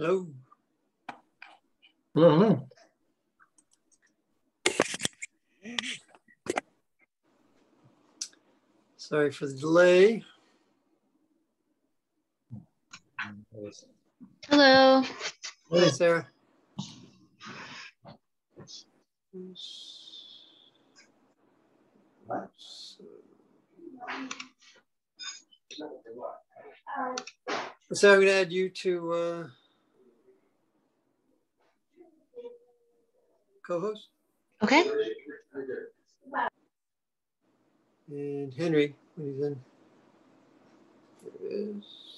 Hello. Hello, hello. Sorry for the delay. Hello. Hey, Sarah. So I'm going to add you to uh, co-host Okay. and Henry when he's in. There it is.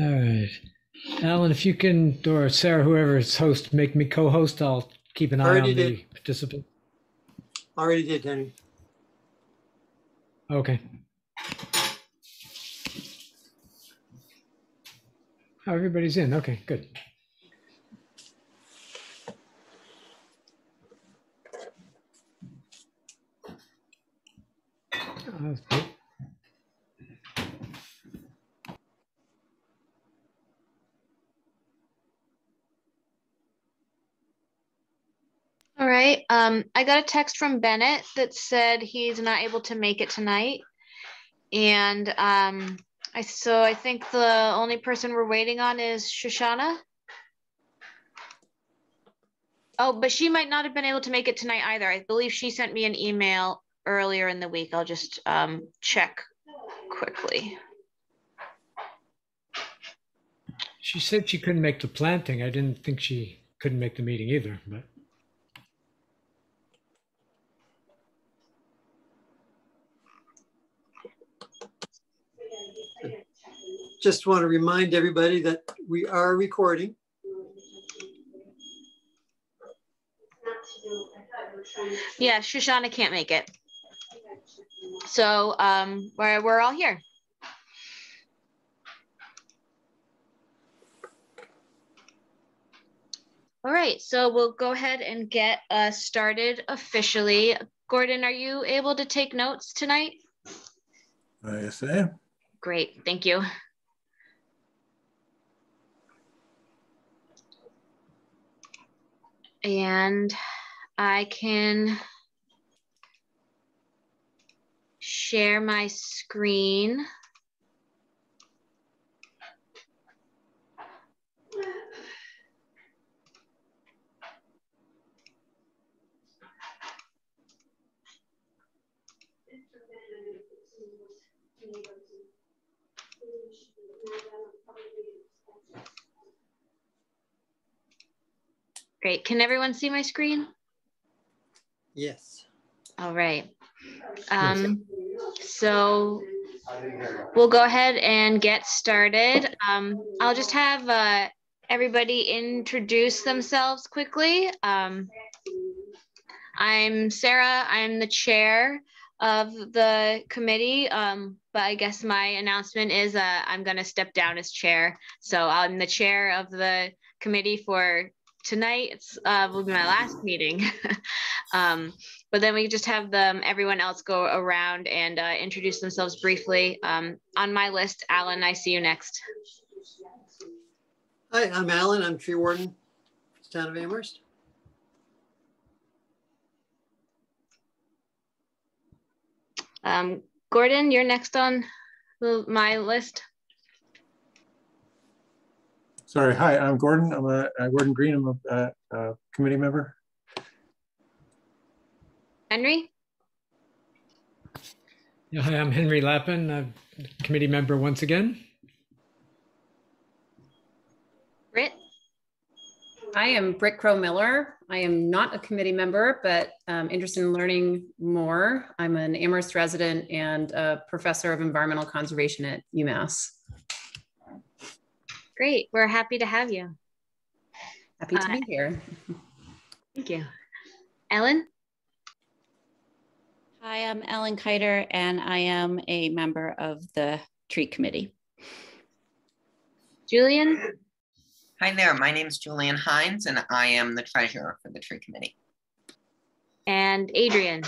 All right. Alan, if you can, or Sarah, whoever is host, make me co-host, I'll keep an eye Already on the did. participant. Already did, Henry. Okay. Oh, everybody's in. Okay, good. Oh, that's good. All right. Um, I got a text from Bennett that said he's not able to make it tonight. And um, I so I think the only person we're waiting on is Shoshana. Oh, but she might not have been able to make it tonight either. I believe she sent me an email earlier in the week. I'll just um, check quickly. She said she couldn't make the planting. I didn't think she couldn't make the meeting either, but Just want to remind everybody that we are recording. Yeah, Shoshana can't make it. So um, we're, we're all here. All right, so we'll go ahead and get uh, started officially. Gordon, are you able to take notes tonight? Uh, yes, I am. Great, thank you. And I can share my screen. Great, can everyone see my screen? Yes. All right. Um, so we'll go ahead and get started. Um, I'll just have uh, everybody introduce themselves quickly. Um, I'm Sarah. I'm the chair of the committee, um, but I guess my announcement is uh, I'm going to step down as chair. So I'm the chair of the committee for tonight. It's uh, will be my last meeting. um, but then we just have them, everyone else go around and uh, introduce themselves briefly. Um, on my list, Alan, I see you next. Hi, I'm Alan. I'm tree warden, town of Amherst. Um, Gordon, you're next on my list. Sorry. Hi, I'm Gordon. I'm a, uh, Gordon Green. I'm a, uh, a committee member. Henry? yeah, hi, I'm Henry Lappin, a committee member once again. Britt? I am Britt Crow Miller. I am not a committee member, but um, interested in learning more. I'm an Amherst resident and a professor of environmental conservation at UMass. Great. We're happy to have you. Happy to Uh, be here. Thank you. Ellen? Hi, I'm Ellen Kiter, and I am a member of the tree committee. Julian? Hi there, my name is Julian Hines and I am the treasurer for the tree committee. And Adrian?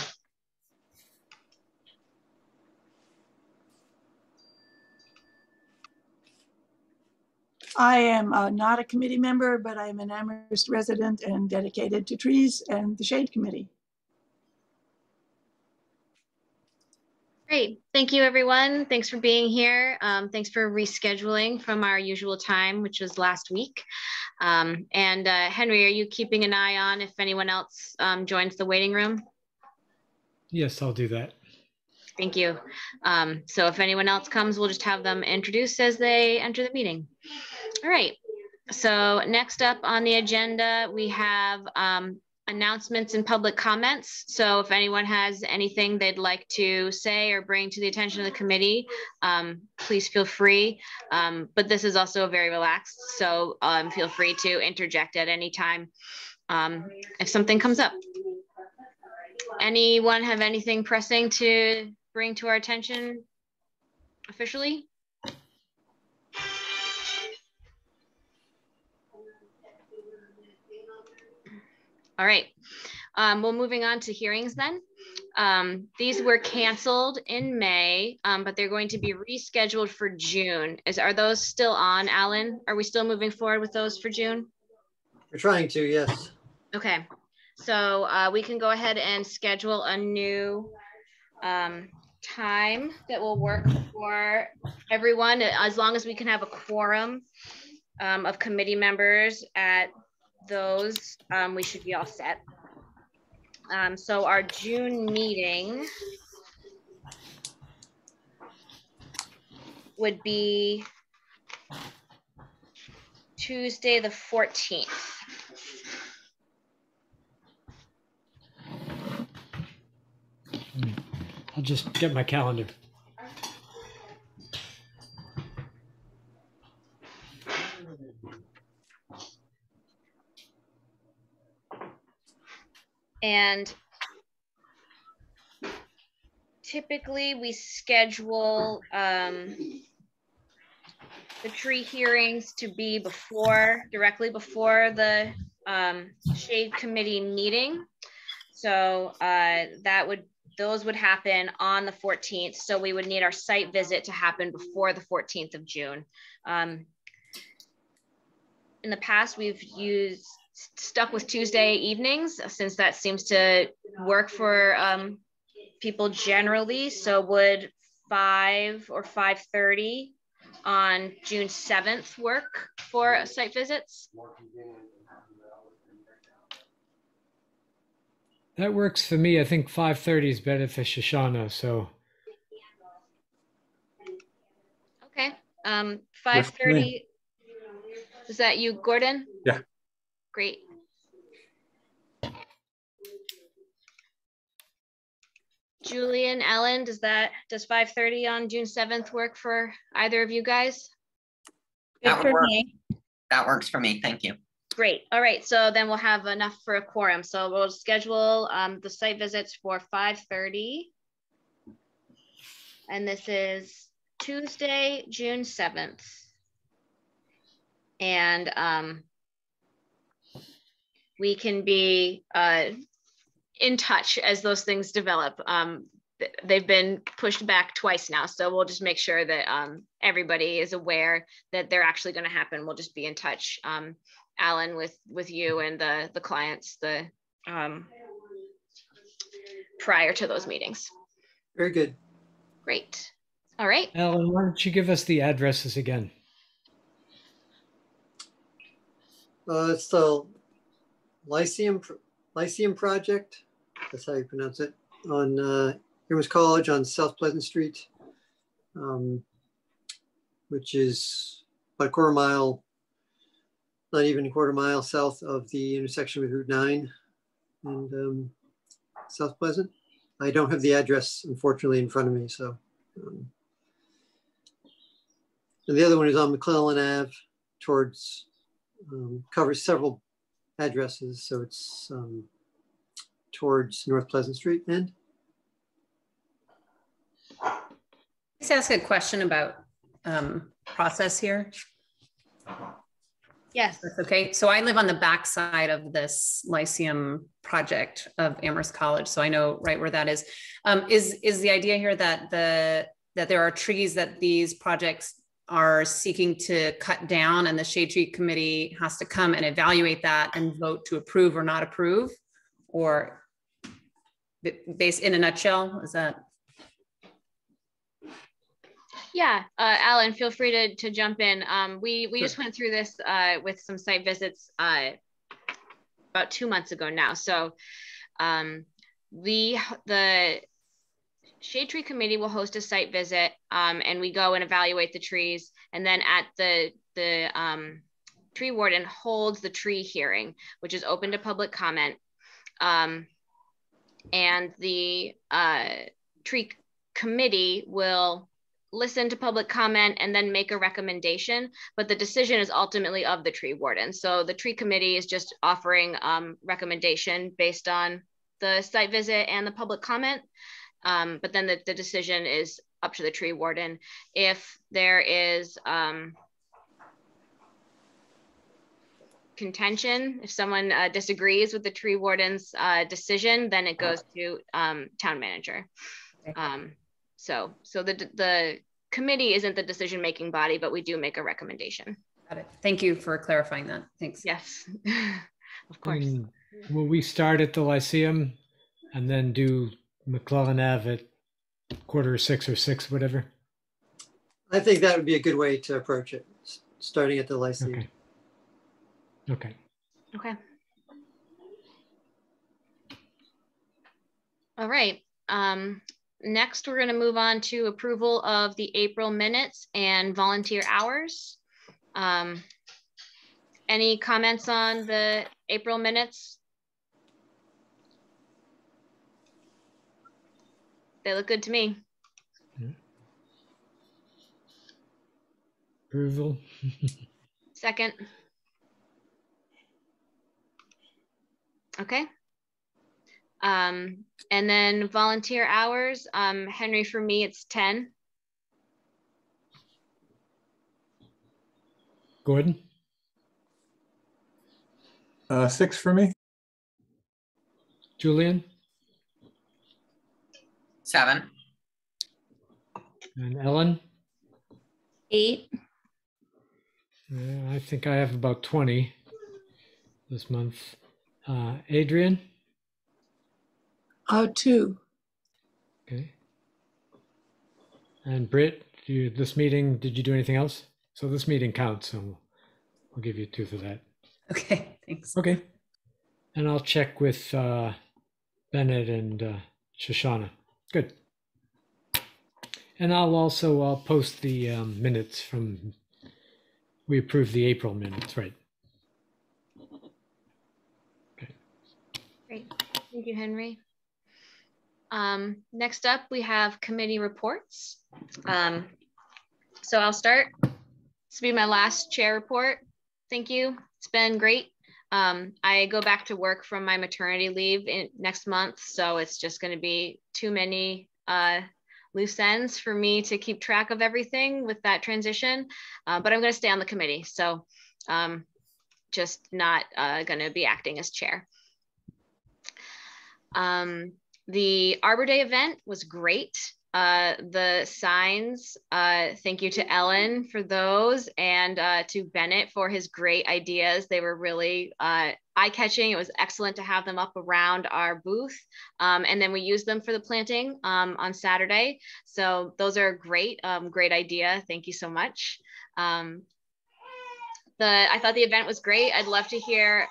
I am uh, not a committee member, but I'm an Amherst resident and dedicated to trees and the shade committee. Great. Thank you, everyone. Thanks for being here. Um, thanks for rescheduling from our usual time, which was last week. Um, and uh, Henry, are you keeping an eye on if anyone else um, joins the waiting room? Yes, I'll do that. Thank you. Um, so if anyone else comes, we'll just have them introduced as they enter the meeting. All right. So next up on the agenda, we have um, announcements and public comments. So if anyone has anything they'd like to say or bring to the attention of the committee, um, please feel free. Um, but this is also very relaxed, so um, feel free to interject at any time um, if something comes up. Anyone have anything pressing to bring to our attention officially? All right. Um, well, moving on to hearings then. Um, these were canceled in May, um, but they're going to be rescheduled for June. Is are those still on, Alan? Are we still moving forward with those for June? We're trying to, yes. Okay, so uh, we can go ahead and schedule a new um, time that will work for everyone, as long as we can have a quorum um, of committee members at those, um, we should be all set. Um, so our June meeting would be Tuesday, the 14th. I'll just get my calendar. And typically we schedule um, the tree hearings to be before, directly before the um, shade committee meeting. So uh, that would, those would happen on the 14th. So we would need our site visit to happen before the 14th of June. Um, in the past, we've used stuck with Tuesday evenings since that seems to work for um, people generally. So would five or five thirty on June seventh work for site visits? That works for me. I think 5:30 is better for Shoshana. So Okay, um, five thirty. Is that you, Gordon? Yeah. Great. Julian, Ellen, does that, does 5:30 on June 7th work for either of you guys? Good That would for work. me. That works for me, thank you. Great. All right. So then we'll have enough for a quorum. So we'll schedule um, the site visits for 5:30. And this is Tuesday, June 7th. And um, we can be uh, in touch as those things develop. Um, th- they've been pushed back twice now, so we'll just make sure that um, everybody is aware that they're actually going to happen. We'll just be in touch, um, Alan, with with you and the the clients the um, prior to those meetings. Very good. Great. All right. Alan, why don't you give us the addresses again? Uh, it's the Lyceum, Lyceum Project. That's how you pronounce it. On uh, Amherst College on South Pleasant Street, um, which is about a quarter mile, not even a quarter mile south of the intersection with Route 9 and um, South Pleasant. I don't have the address, unfortunately, in front of me. So, um, and the other one is on McClellan Ave towards um, covers several addresses. So it's um, towards North Pleasant Street and just ask a question about um, process here? Yes. That's okay. So I live on the backside of this Lyceum project of Amherst College, so I know right where that is. Um, is is the idea here that the that there are trees that these projects are seeking to cut down, and the shade tree committee has to come and evaluate that and vote to approve or not approve, or based in a nutshell, is that? Yeah, uh, Alan, feel free to, to jump in. Um, we we just went through this uh, with some site visits uh, about two months ago now. So um, the the Shade Tree Committee will host a site visit, um, and we go and evaluate the trees. And then at the the um, tree warden holds the tree hearing, which is open to public comment. Um, and the uh, tree committee will listen to public comment and then make a recommendation but the decision is ultimately of the tree warden so the tree committee is just offering um, recommendation based on the site visit and the public comment um, but then the, the decision is up to the tree warden if there is um, contention if someone uh, disagrees with the tree warden's uh, decision then it goes to um, town manager um, so, so the the committee isn't the decision making body, but we do make a recommendation. Got it. Thank you for clarifying that. Thanks. Yes, of course. And will we start at the Lyceum and then do McClellan Ave at quarter or six or six, whatever? I think that would be a good way to approach it, starting at the Lyceum. Okay. Okay. Okay. All right. Um, next, we're going to move on to approval of the April minutes and volunteer hours. Um, any comments on the April minutes? They look good to me. Approval. Second. Okay. Um, and then volunteer hours, um, Henry, for me, it's 10. Gordon? Uh, six for me. Julian? Seven. And Ellen? Eight. Uh, I think I have about 20 this month. Uh, Adrian? Uh, two. Okay. And Britt, you, this meeting, did you do anything else? So this meeting counts, so we'll give you two for that. Okay. Thanks. Okay. And I'll check with uh, Bennett and uh, Shoshana. Good. And I'll also I'll post the um, minutes from. We approved the April minutes, right? Great. Thank you, Henry. Um, next up, we have committee reports. Um, so I'll start. This will be my last chair report. Thank you. It's been great. Um, I go back to work from my maternity leave in, next month, so it's just going to be too many uh, loose ends for me to keep track of everything with that transition. Uh, but I'm going to stay on the committee, so um, just not uh, going to be acting as chair. Um, the Arbor Day event was great. Uh, the signs, uh, thank you to Ellen for those and uh, to Bennett for his great ideas. They were really uh, eye catching. It was excellent to have them up around our booth. Um, and then we used them for the planting um, on Saturday. So those are great, um, great idea. Thank you so much. Um, the, I thought the event was great. I'd love to hear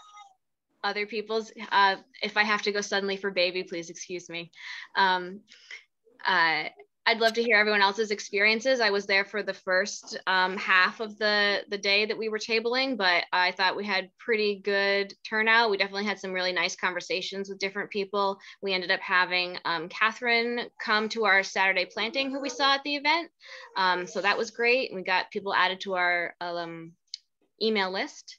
other people's uh, if i have to go suddenly for baby please excuse me um, uh, i'd love to hear everyone else's experiences. I was there for the first um, half of the the day that we were tabling but i thought we had pretty good turnout. We definitely had some really nice conversations with different people. We ended up having um, catherine come to our saturday planting who we saw at the event. Um, so that was great. We got people added to our um, email list.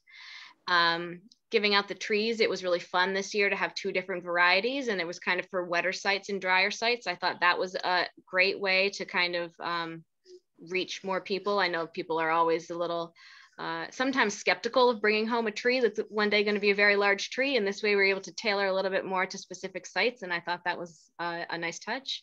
Um, giving out the trees. It was really fun this year to have two different varieties, and it was kind of for wetter sites and drier sites. I thought that was a great way to kind of um, reach more people. I know people are always a little uh, sometimes skeptical of bringing home a tree that's one day going to be a very large tree. And this way we are able to tailor a little bit more to specific sites. And I thought that was uh, a nice touch.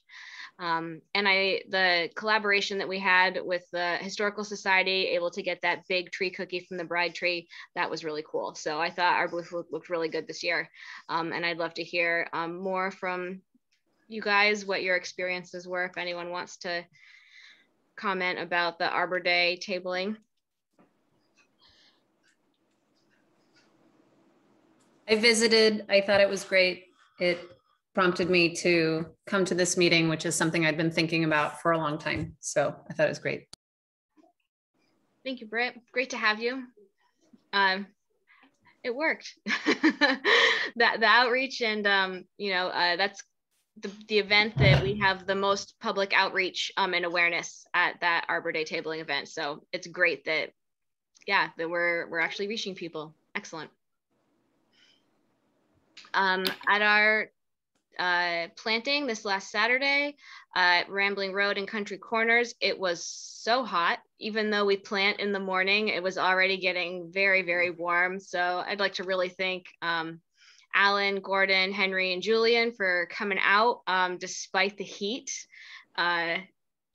Um, and I, the collaboration that we had with the Historical Society, able to get that big tree cookie from the bride tree, that was really cool. So I thought our booth looked really good this year. Um, and I'd love to hear um, more from you guys, what your experiences were, if anyone wants to comment about the Arbor Day tabling. I visited, I thought it was great. It prompted me to come to this meeting, which is something I'd been thinking about for a long time. So I thought it was great. Thank you, Britt. Great to have you. Um, it worked. that the outreach and um, you know uh, that's the, the event that we have the most public outreach um, and awareness at that Arbor Day tabling event. So it's great that yeah that we're we're actually reaching people. Excellent. Um, at our uh, planting this last Saturday at Rambling Road and Country Corners, it was so hot. Even though we plant in the morning, it was already getting very, very warm. So I'd like to really thank um, Alan, Gordon, Henry, and Julian for coming out um, despite the heat. Uh,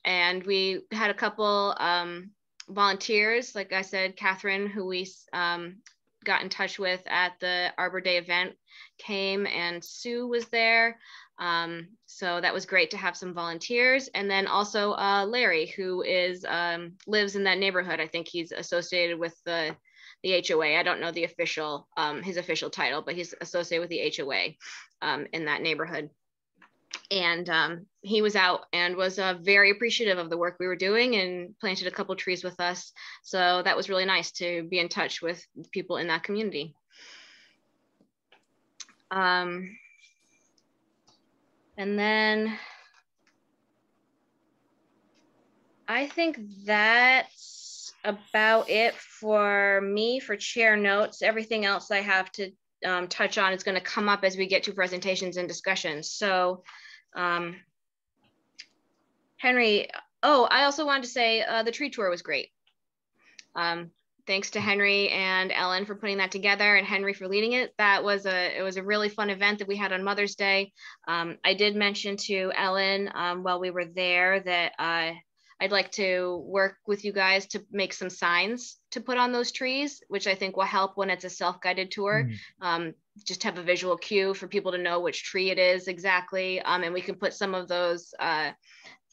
and we had a couple um, volunteers, like I said, Catherine, who we um, got in touch with at the Arbor Day event came and Sue was there. Um, so that was great to have some volunteers. And then also uh, Larry, who is um, lives in that neighborhood. I think he's associated with the the HOA. I don't know the official um, his official title, but he's associated with the HOA um, in that neighborhood. And um, he was out and was uh, very appreciative of the work we were doing and planted a couple trees with us. So that was really nice to be in touch with people in that community. Um, and then I think that's about it for me for chair notes. Everything else I have to um, touch on It's going to come up as we get to presentations and discussions. So, um, Henry, oh, I also wanted to say uh, the tree tour was great. Um, thanks to Henry and Ellen for putting that together and Henry for leading it. That was a it was a really fun event that we had on Mother's Day. Um, I did mention to Ellen um, while we were there that uh, I'd like to work with you guys to make some signs to put on those trees, which I think will help when it's a self-guided tour. Mm. Um, just have a visual cue for people to know which tree it is exactly. Um, and we can put some of those uh,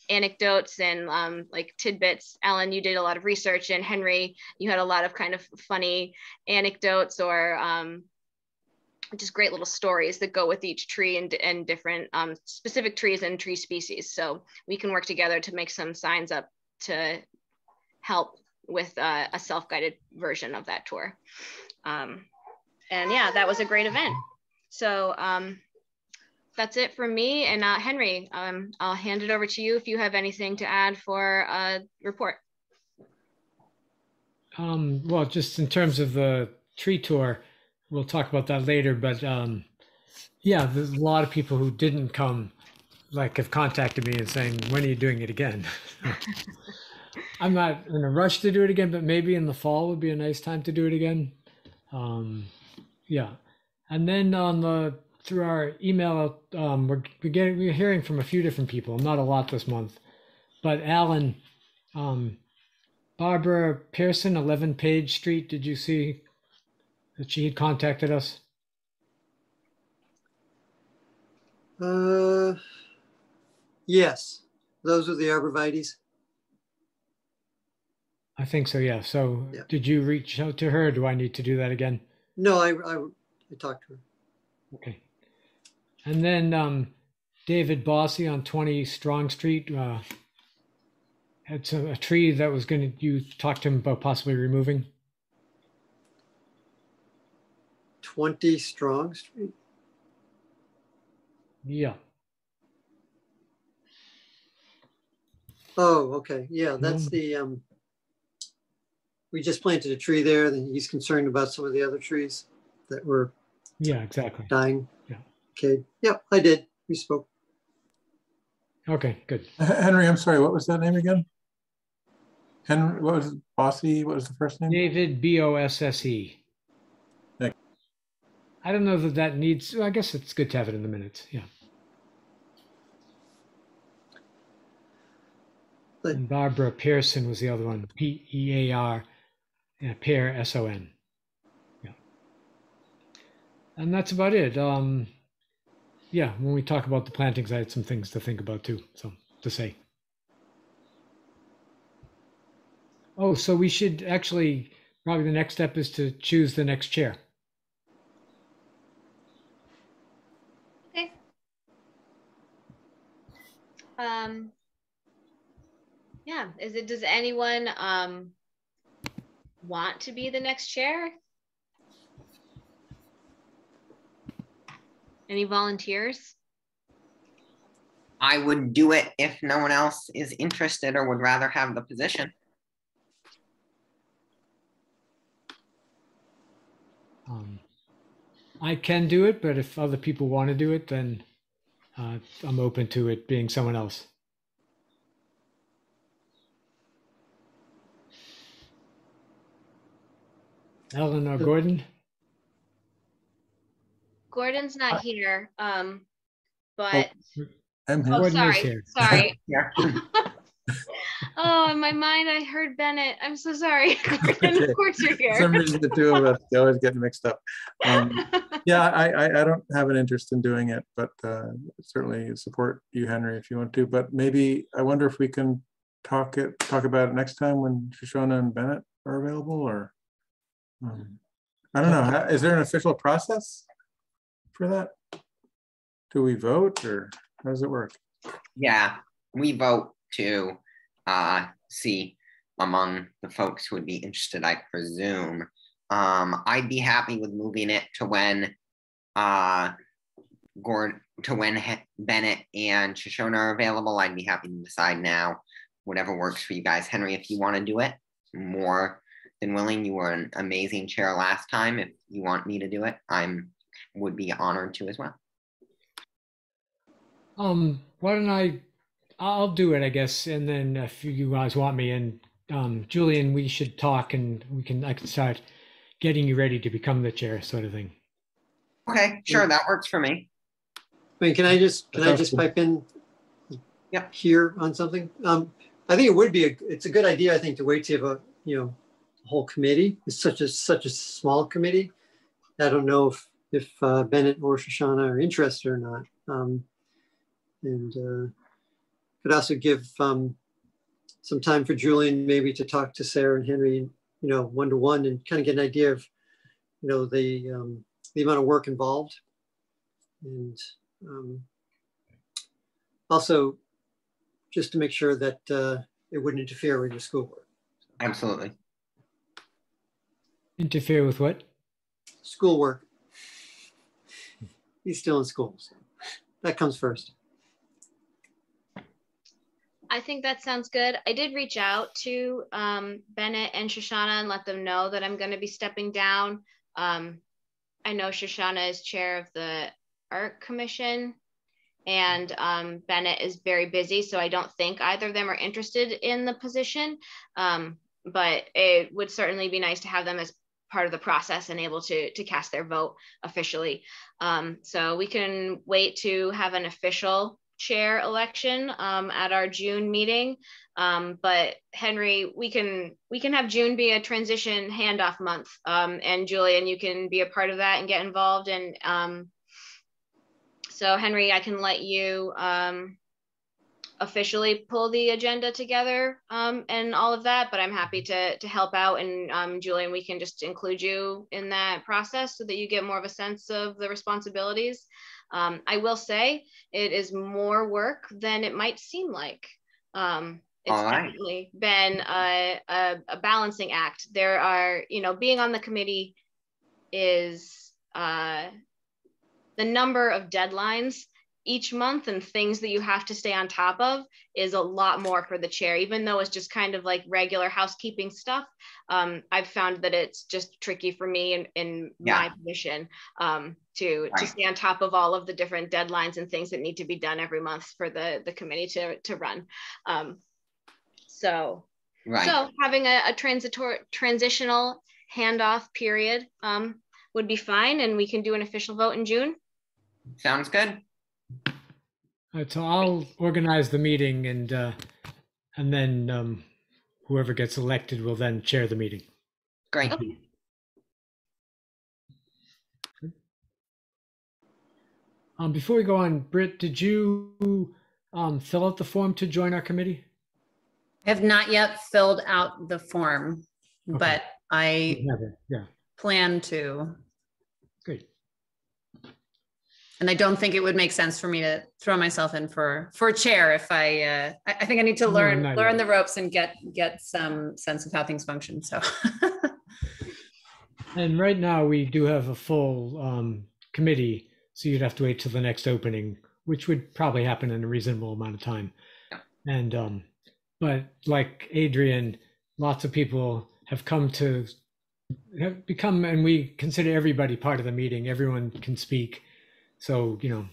anecdotes and um, like tidbits. Ellen, you did a lot of research, and Henry, you had a lot of kind of funny anecdotes or um, just great little stories that go with each tree and, and different um, specific trees and tree species. So we can work together to make some signs up to help with uh, a self-guided version of that tour. Um, and yeah, that was a great event. So um, that's it from me. And uh, Henry, um, I'll hand it over to you if you have anything to add for a report. Um, well, just in terms of the tree tour, we'll talk about that later. But um, yeah, there's a lot of people who didn't come, like, have contacted me and saying, "When are you doing it again?" I'm not in a rush to do it again, but maybe in the fall would be a nice time to do it again. Um, yeah, and then on the through our email, um, we're, we're, getting, we're hearing from a few different people, not a lot this month. But Alan, um, Barbara Pearson, 11 Page Street, did you see that she had contacted us? Uh, yes, those are the arborvitaes. I think so, yeah. So yeah. did you reach out to her? do I need to do that again? No, I, I, I talked to her. Okay. And then um, David Bosse on 20 Strong Street uh, had some, a tree that was going to, you talked to him about possibly removing? 20 Strong Street? Yeah. Oh, okay. Yeah, that's the, um, we just planted a tree there. Then he's concerned about some of the other trees. that were Yeah, exactly. dying. Yeah. Okay, yep, I did. We spoke. Okay, good. Henry, I'm sorry, what was that name again? Henry, what was it? Bosse? What was the first name? David B O S S E. I don't know that that needs. I guess it's good to have it in the minutes. Yeah. But- And Barbara Pearson was the other one. P E A R, yeah, Pear S O N. Yeah. And that's about it. Um, yeah, when we talk about the plantings, I had some things to think about too. So to say. Oh, so we should actually probably the next step is to choose the next chair. Okay. Um, yeah, is it, does anyone, um, want to be the next chair? Any volunteers? I would do it if no one else is interested or would rather have the position. Um, I can do it, but if other people want to do it, then uh, I'm open to it being someone else. Eleanor Gordon. Gordon's not here, um, but, I'm oh, Henry. Gordon is sorry, here. sorry. Yeah. Oh, in my mind, I heard Bennett. I'm so sorry. Okay. of course you're For some reason, the two of us they always get mixed up. Um, yeah, I, I, I don't have an interest in doing it, but uh, certainly support you, Henry, if you want to. But maybe I wonder if we can talk it talk about it next time when Shoshana and Bennett are available, or um, I don't know. Is there an official process for that? Do we vote, or how does it work? Yeah, we vote to uh, see among the folks who would be interested, I presume. Um, I'd be happy with moving it to when uh, Gord to when he- Bennett and Shoshana are available. I'd be happy to decide now, whatever works for you guys. Henry, if you want to do it, more than willing. You were an amazing chair last time. If you want me to do it, I'm would be honored to as well. Um, why don't I? I'll do it, I guess, and then if you guys want me, and um, Julian, we should talk, and we can I can start getting you ready to become the chair, sort of thing. Okay, sure, that works for me. I mean, can I just, can I just good. pipe in? Yep. Here on something? Um, I think it would be, a. it's a good idea, I think, to wait to have a, you know, a whole committee. It's such a, such a small committee. I don't know if, if uh, Bennett or Shoshana are interested or not. Um, and uh, could also give um, some time for Julian maybe to talk to Sarah and Henry, you know, one to one and kind of get an idea of, you know, the, um, the amount of work involved. And um, also, just to make sure that uh, it wouldn't interfere with your schoolwork. Absolutely. Interfere with what? Schoolwork. He's still in school. So that comes first. I think that sounds good. I did reach out to um, Bennett and Shoshana and let them know that I'm going to be stepping down. Um, I know Shoshana is chair of the art commission and um, Bennett is very busy. So I don't think either of them are interested in the position. Um, but it would certainly be nice to have them as part of the process and able to, to cast their vote officially. Um, so we can wait to have an official chair election um, at our June meeting. Um, but Henry, we can we can have June be a transition handoff month, um, and Julian, you can be a part of that and get involved. And um, so Henry, I can let you um, officially pull the agenda together um, and all of that. But I'm happy to to help out, and um, Julian, we can just include you in that process so that you get more of a sense of the responsibilities. Um, I will say it is more work than it might seem like. Um, it's All right. definitely been a, a, a balancing act. There are, you know, being on the committee is uh, the number of deadlines each month and things that you have to stay on top of is a lot more for the chair even though it's just kind of like regular housekeeping stuff um, i've found that it's just tricky for me in, in Yeah. my position um, to to stay on top of all of the different deadlines and things that need to be done every month for the the committee to to run um, so Right. so having a, a transitory transitional handoff period um, would be fine and we can do an official vote in june Sounds good. All right, so I'll organize the meeting and uh, and then um, whoever gets elected will then chair the meeting. Great. Okay. Um, before we go on, Britt, did you um, fill out the form to join our committee? I have not yet filled out the form, Okay. but I Yeah, plan to. And I don't think it would make sense for me to throw myself in for for a chair if I uh I, I think I need to learn not learn yet. the ropes and get get some sense of how things function. So And right now we do have a full um, committee, so you'd have to wait till the next opening, which would probably happen in a reasonable amount of time. And um, but like Adrian, lots of people have come to have become, and we consider everybody part of the meeting. Everyone can speak, so you know,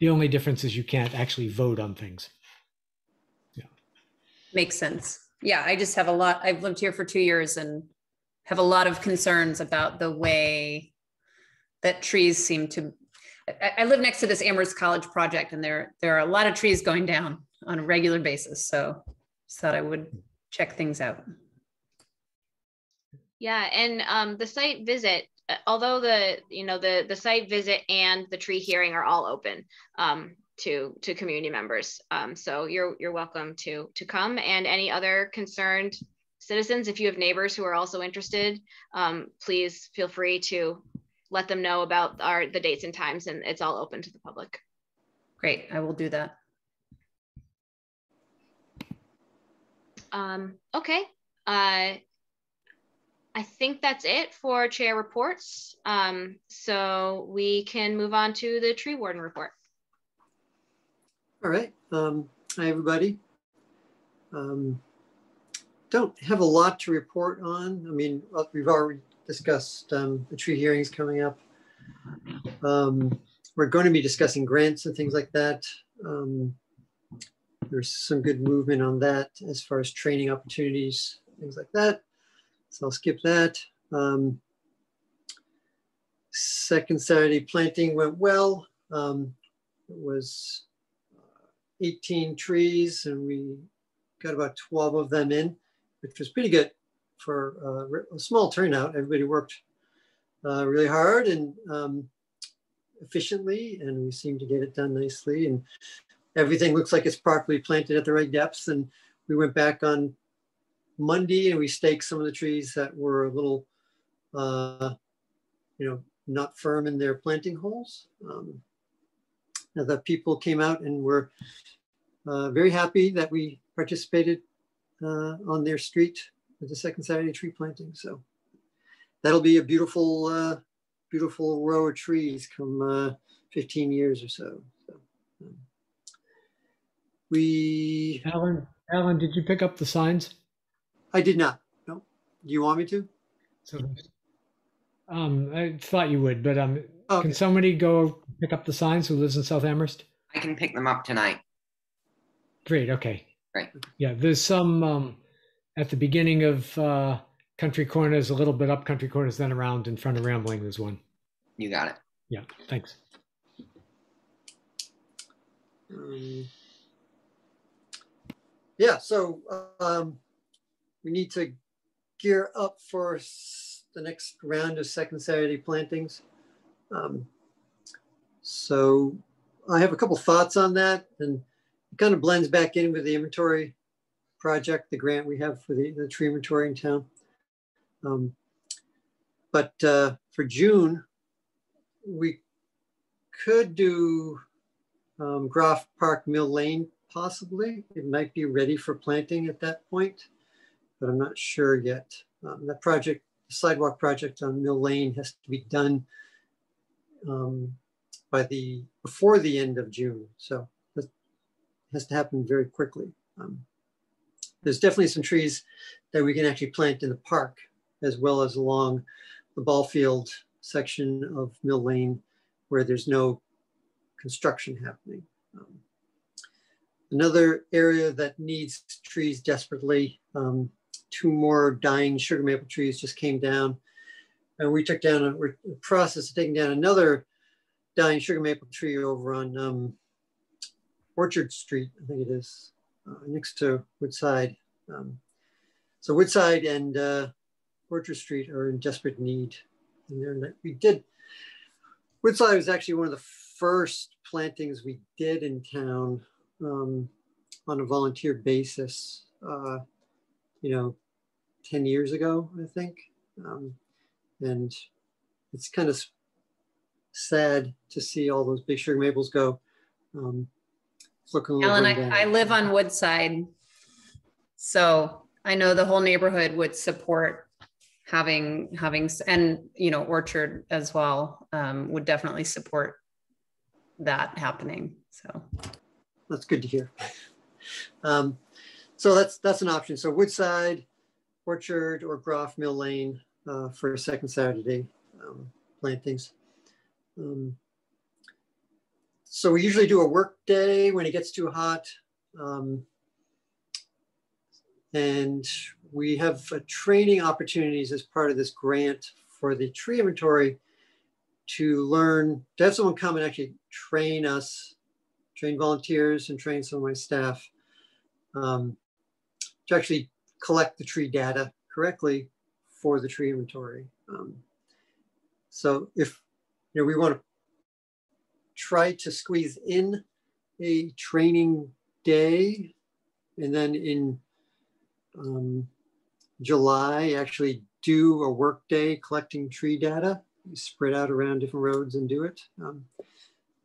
the only difference is you can't actually vote on things. Yeah. Makes sense. Yeah, I just have a lot. I've lived here for two years and have a lot of concerns about the way that trees seem to. I, I live next to this Amherst College project, and there there are a lot of trees going down on a regular basis. So just thought I would check things out. Yeah, and um, the site visit, although the you know the the site visit and the tree hearing are all open um, to to community members. Um, so you're you're welcome to to come, and any other concerned citizens, if you have neighbors who are also interested, um, please feel free to let them know about our the dates and times, and it's all open to the public. Great, I will do that. Um, okay. Uh, I think that's it for chair reports. Um, so we can move on to the tree warden report. All right. Um, hi, everybody. Um, don't have a lot to report on. I mean, we've already discussed um, the tree hearings coming up. Um, we're going to be discussing grants and things like that. Um, there's some good movement on that as far as training opportunities, things like that. So I'll skip that. Um, second Saturday planting went well. Um, it was uh, 18 trees and we got about 12 of them in, which was pretty good for uh, a small turnout. Everybody worked uh, really hard and um, efficiently, and we seem to get it done nicely. And everything looks like it's properly planted at the right depths. And we went back on Monday and we staked some of the trees that were a little, uh, you know, not firm in their planting holes. Um, the people came out and were uh, very happy that we participated uh, on their street with the second Saturday tree planting. So that'll be a beautiful, uh, beautiful row of trees come uh, 15 years or so. so um, we, Alan, Alan, did you pick up the signs? I did not. No. Do you want me to? So, um, I thought you would, but um, Okay. can somebody go pick up the signs who lives in South Amherst? I can pick them up tonight. Great. Okay. Great. Yeah, there's some um, at the beginning of uh, Country Corners, a little bit up Country Corners, then around in front of Rambling. There's one. You got it. Yeah. Thanks. Um, yeah, so um, we need to gear up for the next round of second Saturday plantings. Um, so I have a couple thoughts on that, and it kind of blends back in with the inventory project, the grant we have for the, the tree inventory in town. Um, but uh, for June, we could do um, Groff Park Mill Lane possibly. It might be ready for planting at that point, but I'm not sure yet. Um, that project, the sidewalk project on Mill Lane has to be done um, by the, before the end of June. So that has to happen very quickly. Um, there's definitely some trees that we can actually plant in the park as well as along the ball field section of Mill Lane where there's no construction happening. Um, another area that needs trees desperately, um, two more dying sugar maple trees just came down. And we took down, a, we're in the process of taking down another dying sugar maple tree over on um, Orchard Street, I think it is, uh, next to Woodside. Um, so Woodside and uh, Orchard Street are in desperate need. And we did, Woodside was actually one of the first plantings we did in town um, on a volunteer basis, uh, you know, 10 years ago, I think. Um, and it's kind of sad to see all those big sugar maples go. Um, looking Alan, I. I live on Woodside. So I know the whole neighborhood would support having, having, and, you know, Orchard as well, um, would definitely support that happening. So, That's good to hear. Um, so that's that's an option. So Woodside, Orchard, or Groff Mill Lane uh, for a second Saturday um, plantings. Um, so we usually do a work day when it gets too hot. Um, and we have training opportunities as part of this grant for the tree inventory to learn, to have someone come and actually train us, train volunteers and train some of my staff um, to actually collect the tree data correctly for the tree inventory. Um, so if you know we want to try to squeeze in a training day, and then in um, July actually do a work day collecting tree data, spread out around different roads and do it. Um,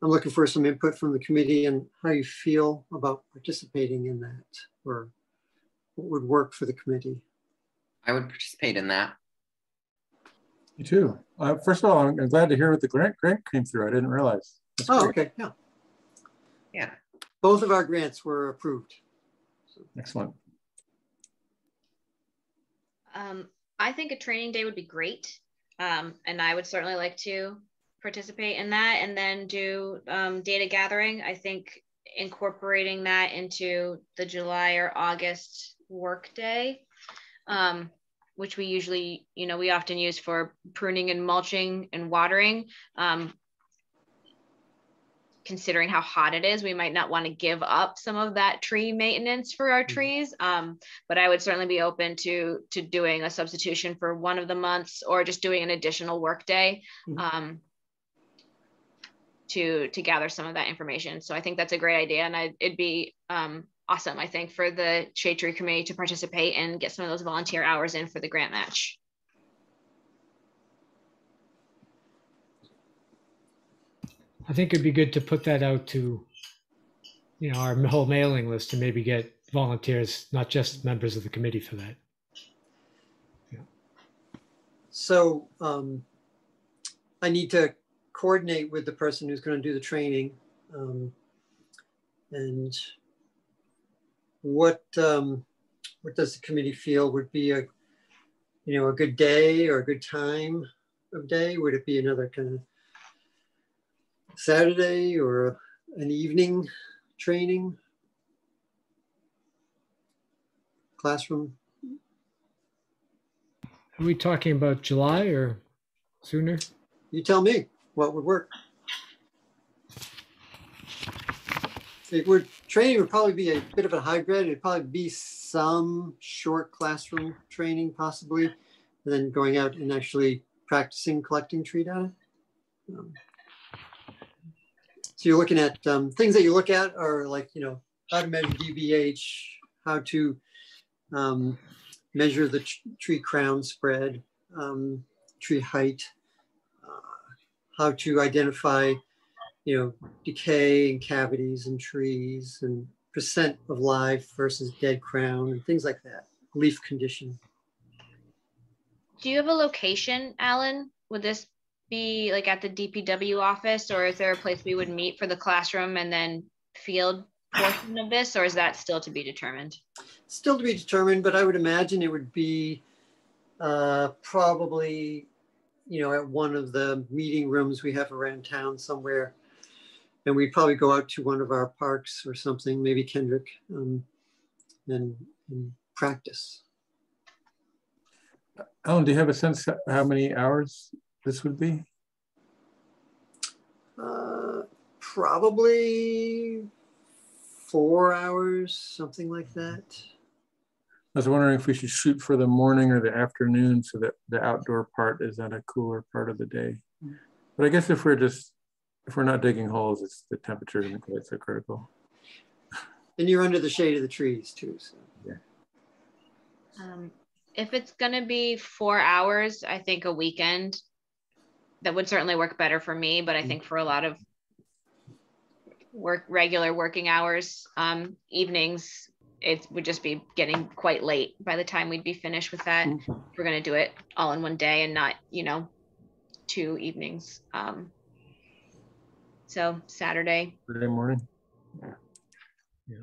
I'm looking for some input from the committee and how you feel about participating in that or what would work for the committee. I would participate in that. Me too. Uh, first of all, I'm, I'm glad to hear what the grant grant came through. I didn't realize. That's Oh, great. okay, yeah. Yeah. Both of our grants were approved. Excellent. Um, I think a training day would be great. Um, and I would certainly like to participate in that and then do um, data gathering. I think incorporating that into the July or August workday, um, which we usually, you know, we often use for pruning and mulching and watering. Um, considering how hot it is, we might not want to give up some of that tree maintenance for our Mhm. trees. Um, but I would certainly be open to to doing a substitution for one of the months or just doing an additional work day Mhm. um, to to gather some of that information. So I think that's a great idea, and I, it'd be um, awesome, I think, for the Shade Tree Committee to participate and get some of those volunteer hours in for the grant match. I think it'd be good to put that out to, you know, our whole mailing list to maybe get volunteers, not just members of the committee for that. Yeah. So um, I need to coordinate with the person who's going to do the training. Um, and what um, what does the committee feel would be a you know a good day or a good time of day? Would it be another kind of Saturday or an evening training classroom? Are we talking about July or sooner? You tell me what would work. It would training would probably be a bit of a hybrid. It'd probably be some short classroom training, possibly, and then going out and actually practicing collecting tree data. Um, so you're looking at um, things that you look at are like you know how to measure DBH, how to um, measure the tree crown spread, um, tree height, uh, how to identify, you know, decay and cavities in trees and percent of live versus dead crown and things like that, leaf condition. Do you have a location, Alan? Would this be like at the DPW office or is there a place we would meet for the classroom and then field portion of this or is that still to be determined? Still to be determined, but I would imagine it would be uh, probably, you know, at one of the meeting rooms we have around town somewhere. And we'd probably go out to one of our parks or something, maybe Kendrick, um, and, and practice. Alan, do you have a sense how many hours this would be? Uh, probably four hours, something like that. I was wondering if we should shoot for the morning or the afternoon so that the outdoor part is at a cooler part of the day. But I guess if we're just, if we're not digging holes, it's the temperature isn't quite so critical. And you're under the shade of the trees too. So. Yeah. Um, if it's gonna be four hours, I think a weekend that would certainly work better for me. But I think for a lot of work regular working hours, um, evenings, it would just be getting quite late by the time we'd be finished with that. Mhm. We're gonna do it all in one day and not, you know, two evenings. Um, so Saturday. Saturday morning. Yeah.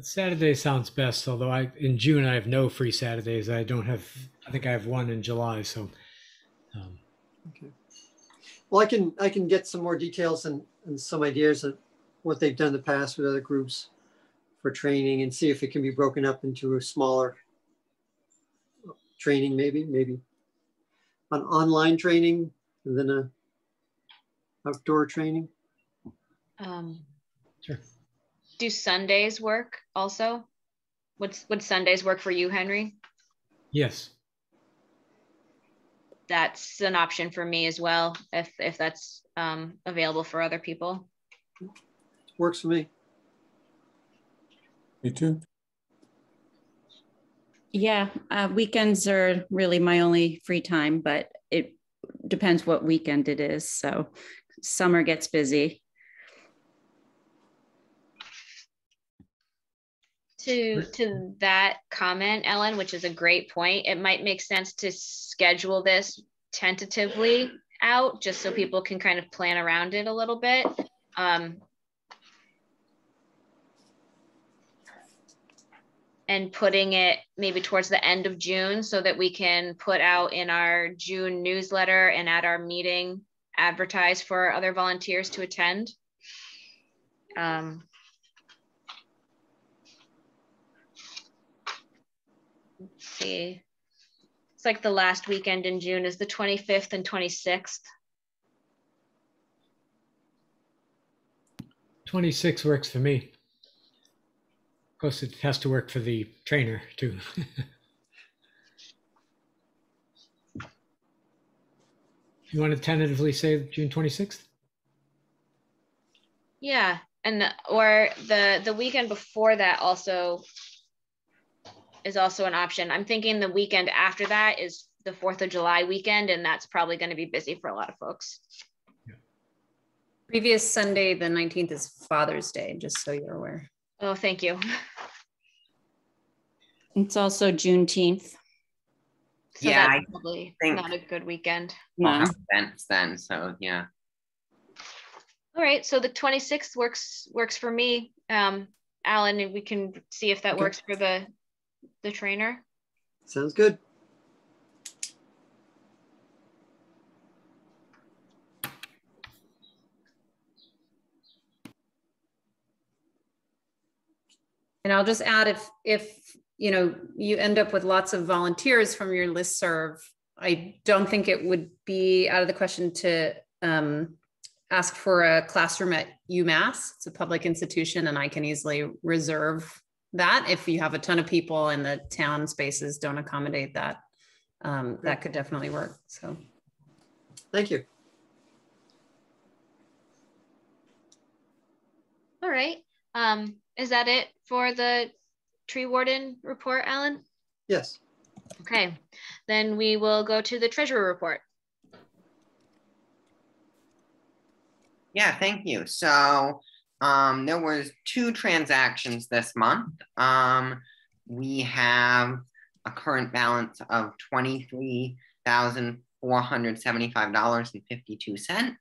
Saturday sounds best, although I in June I have no free Saturdays. I don't have. I think I have one in July. So, um, Okay. Well, I can I can get some more details and, and some ideas of what they've done in the past with other groups for training and see if it can be broken up into a smaller training, maybe, maybe an online training and then a outdoor training. Um, Sure. Do Sundays work also? What's would Sundays work for you, Henry? yes. That's an option for me as well, if if that's um, available for other people. Works for me. Me too. Yeah, uh, weekends are really my only free time, but it depends what weekend it is. So summer gets busy. To to that comment, Ellen, which is a great point, it might make sense to schedule this tentatively out just so people can kind of plan around it a little bit. Um, and putting it maybe towards the end of June so that we can put out in our June newsletter and at our meeting advertise for other volunteers to attend. Um, see. It's like the last weekend in June is the 25th and 26th. 26 works for me. Of course, it has to work for the trainer too. you want to tentatively say June 26th? Yeah, and or the the weekend before that also is also an option. I'm thinking the weekend after that is the 4th of July weekend and that's probably going to be busy for a lot of folks. Yeah. Previous Sunday, the 19th is Father's Day, just so you're aware. Oh, thank you. It's also Juneteenth. So Yeah, that's I probably think- not a good weekend. We'll No. events then, so yeah. All right, so the 26th works works for me. Um, Alan, and we can see if that works for the the trainer. Sounds good. And I'll just add if, if, you know, you end up with lots of volunteers from your listserv, I don't think it would be out of the question to um, ask for a classroom at UMass. It's a public institution and I can easily reserve that if you have a ton of people and the town spaces don't accommodate that. Um, that could definitely work, so. Thank you. All right. Um, is that it for the tree warden report, Alan? Yes. Okay, then we will go to the treasurer report. Yeah, thank you. So um, there was two transactions this month. Um, we have a current balance of twenty-three thousand $475.52.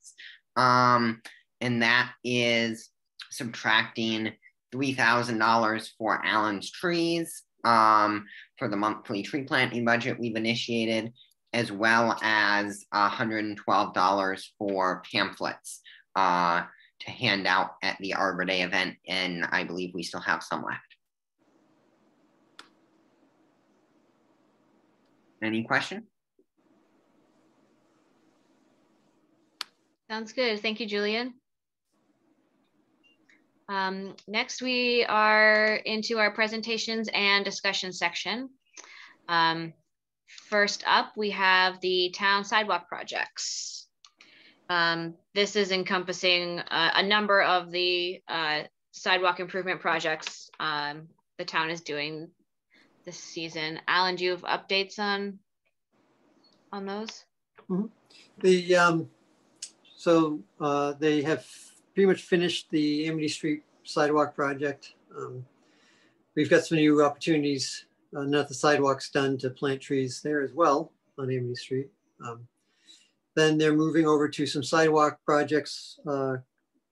Um, and that is subtracting $3,000 for Alan's trees um, for the monthly tree planting budget we've initiated, as well as $112 for pamphlets uh, to hand out at the Arbor Day event. And I believe we still have some left. Any question? Sounds good. Thank you, Julian. Um, next, we are into our presentations and discussion section. Um, first up, we have the town sidewalk projects. Um, this is encompassing uh, a number of the uh, sidewalk improvement projects um, the town is doing this season. Alan, do you have updates on on those? Mm -hmm. The um, so uh, they have pretty much finished the Amity Street sidewalk project. Um, we've got some new opportunities, uh, not the sidewalks done to plant trees there as well on Amity Street. Um, then they're moving over to some sidewalk projects uh,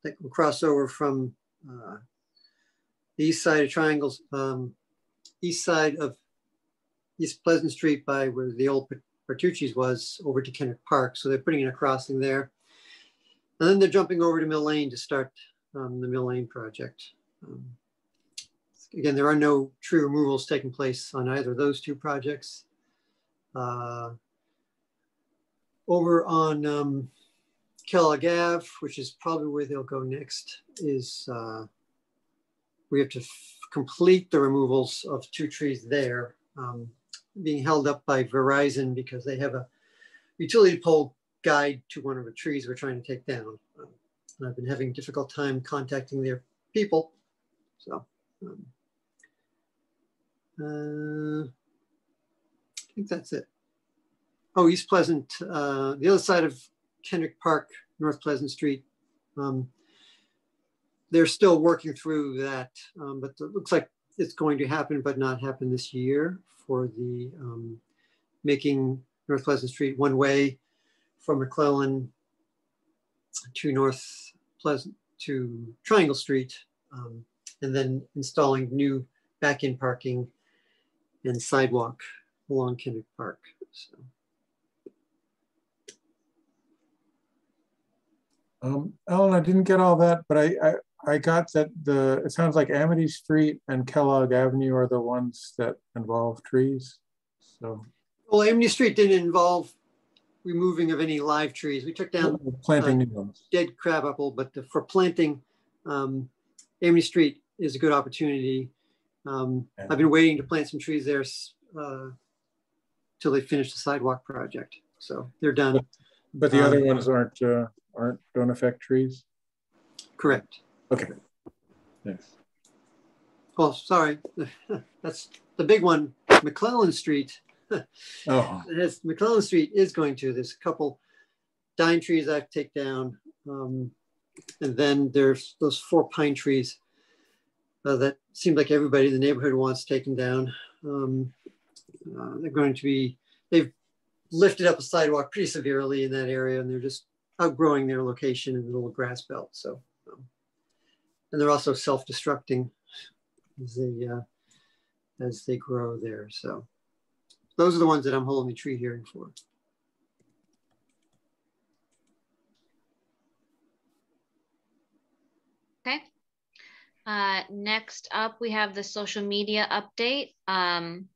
that will cross over from uh, the east side of Triangles, um, east side of East Pleasant Street by where the old Bertucci's was over to Kendrick Park. So they're putting in a crossing there. And then they're jumping over to Mill Lane to start um, the Mill Lane project. Um, again, there are no tree removals taking place on either of those two projects. Uh, over on um, Kellogg Ave, which is probably where they'll go next, is uh, we have to complete the removals of two trees there, um, being held up by Verizon because they have a utility pole guide to one of the trees we're trying to take down. Um, I've been having a difficult time contacting their people. So um, uh, I think that's it. Oh, East Pleasant, uh, the other side of Kendrick Park, North Pleasant Street. Um, they're still working through that, um, but it looks like it's going to happen, but not happen this year for the um, making North Pleasant Street one way from McClellan to North Pleasant to Triangle Street, um, and then installing new back-in parking and sidewalk along Kendrick Park. So. Um, Ellen, I didn't get all that, but I, I, I got that the it sounds like Amity Street and Kellogg Avenue are the ones that involve trees. So well, Amity Street didn't involve removing of any live trees. We took down planting uh, new ones. dead crabapple, but the, for planting, um, Amity Street is a good opportunity. Um, yeah. I've been waiting to plant some trees there uh, till they finish the sidewalk project. So they're done. But, but the um, other ones aren't uh, aren't don't affect trees. Correct. Okay. Thanks. Oh, sorry. That's the big one. McClellan Street oh. As McClellan Street is going to. There's a couple dine trees I have to take down. Um, and then there's those four pine trees uh, that seem like everybody in the neighborhood wants taken down. Um, uh, they're going to be, they've lifted up a sidewalk pretty severely in that area and they're just outgrowing their location in the little grass belt. So, um, and they're also self-destructing as they, uh, as they grow there. So those are the ones that I'm holding the tree hearing for. Okay. Uh, next up, we have the social media update. Um,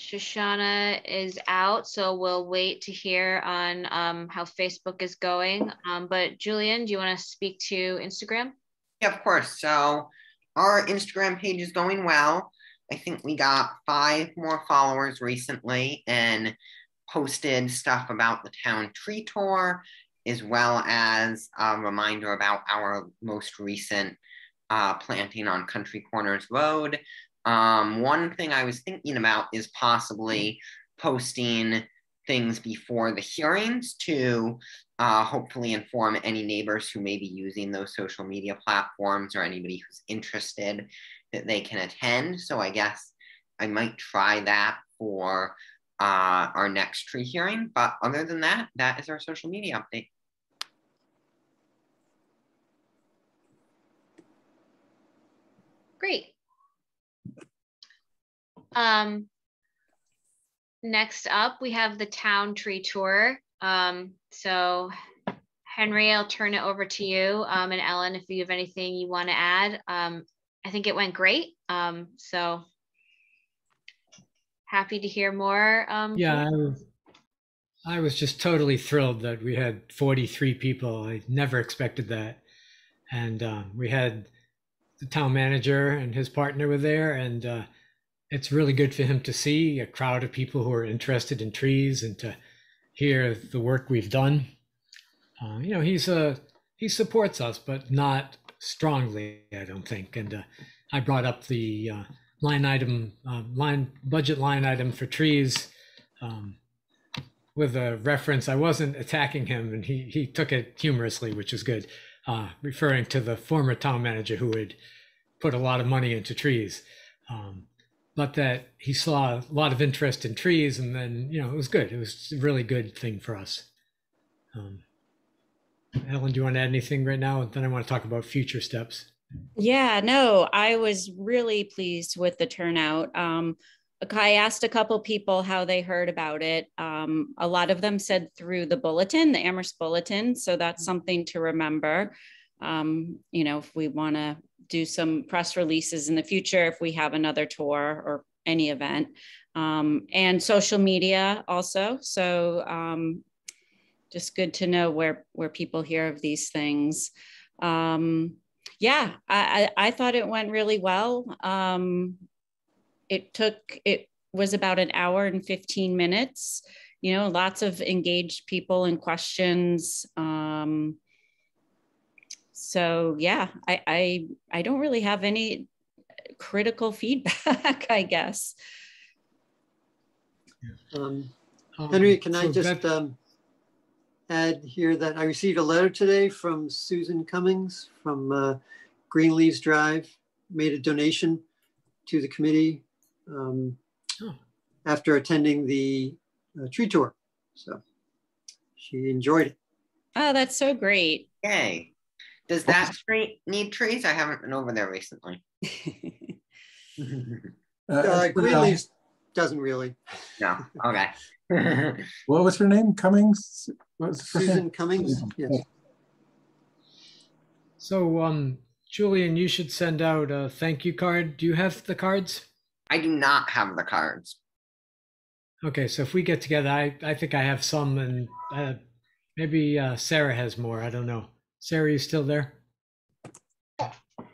Shoshana is out, so we'll wait to hear on um, how Facebook is going. Um, but Julian, do you want to speak to Instagram? Yeah, of course. So our Instagram page is going well. I think we got five more followers recently and posted stuff about the town tree tour, as well as a reminder about our most recent uh, planting on Country Corners Road. Um, one thing I was thinking about is possibly posting things before the hearings to uh, hopefully inform any neighbors who may be using those social media platforms or anybody who's interested that they can attend. So I guess I might try that for uh, our next tree hearing. But other than that, that is our social media update. Great. Um, next up, we have the town tree tour. Um, so Henry, I'll turn it over to you. Um, and Ellen, if you have anything you want to add, um, I think it went great. Um, so happy to hear more. Um, Yeah, I was, I was just totally thrilled that we had 43 people. I never expected that. And um, we had the town manager and his partner were there. And uh, it's really good for him to see a crowd of people who are interested in trees and to hear the work we've done. Uh, you know, he's a he supports us, but not strongly, I don't think. And uh, I brought up the uh, line item, uh, line budget line item for trees um, with a reference. I wasn't attacking him, and he he took it humorously, which is good, uh, referring to the former town manager who had put a lot of money into trees. Um, but that he saw a lot of interest in trees, and then you know it was good. It was a really good thing for us. Um, Ellen, do you want to add anything right now? And then I want to talk about future steps. Yeah, no, I was really pleased with the turnout. Um, I asked a couple people how they heard about it. Um, a lot of them said through the bulletin, the Amherst Bulletin. So that's something to remember. Um, you know, if we want to do some press releases in the future, if we have another tour or any event, um, and social media also. So um, just good to know where where people hear of these things. Um, yeah, I, I, I thought it went really well. Um, it took it was about an hour and 15 minutes. You know, lots of engaged people and questions. Um, so yeah, I, I I don't really have any critical feedback, I guess. Um, Um, Henry, can I just um, add here that I received a letter today from Susan Cummings from uh, Green Leaves Drive, made a donation to the committee um, Oh. after attending the uh, tree tour. So she enjoyed it. Oh, that's so great. Yay. Does that street need trees? I haven't been over there recently. Uh, it's Green been, Leaves doesn't really. no. Okay. What was her name? Cummings? What was her first name? Susan Cummings, yes. So, um, Julian, you should send out a thank you card. Do you have the cards? I do not have the cards. Okay, so if we get together, I, I think I have some, and uh, maybe uh, Sarah has more. I don't know. Sarah, you still there?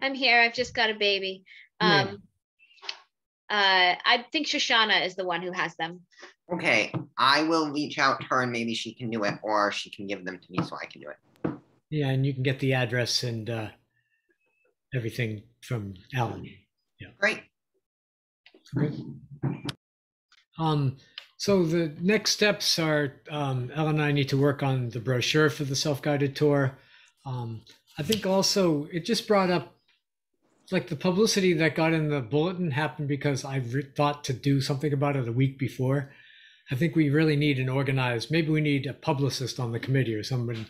I'm here. I've just got a baby. Yeah. Um, uh, I think Shoshana is the one who has them. Okay, I will reach out to her and maybe she can do it, or she can give them to me so I can do it. Yeah, and you can get the address and uh, everything from Alan. Yeah. Great. Okay. Um, so the next steps are um, Ellen and I need to work on the brochure for the self-guided tour. Um, I think also it just brought up like the publicity that got in the bulletin happened because I re- thought to do something about it a week before. I think we really need an organized, maybe we need a publicist on the committee or someone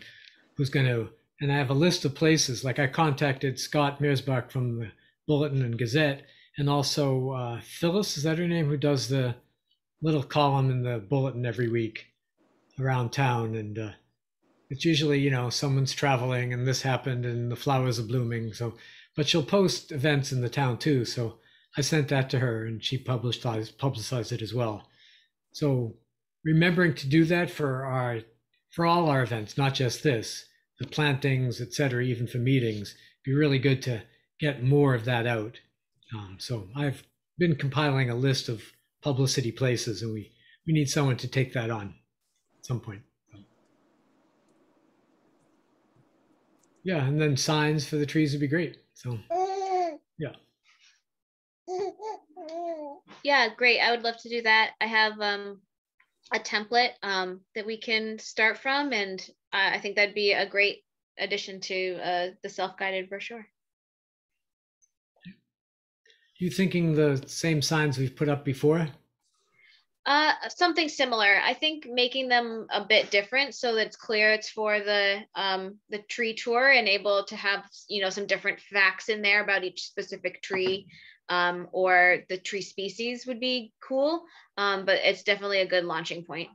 who's going to, and I have a list of places, like I contacted Scott Merzbach from the Bulletin and Gazette, and also uh, Phyllis, is that her name, who does the little column in the Bulletin every week around town. And uh, it's usually, you know, someone's traveling and this happened and the flowers are blooming. So, but she'll post events in the town too. So I sent that to her and she published publicized it as well. So remembering to do that for our for all our events, not just this, the plantings, etc even for meetings, be really good to get more of that out. Um, so I've been compiling a list of publicity places, and we we need someone to take that on at some point. Yeah, and then signs for the trees would be great. So yeah. Yeah, great. I would love to do that. I have um, a template um, that we can start from, and uh, I think that'd be a great addition to uh, the self-guided brochure. You thinking the same signs we've put up before? Uh, something similar. I think making them a bit different so that it's clear it's for the um, the tree tour and able to have you know some different facts in there about each specific tree um, or the tree species would be cool. Um, but it's definitely a good launching point.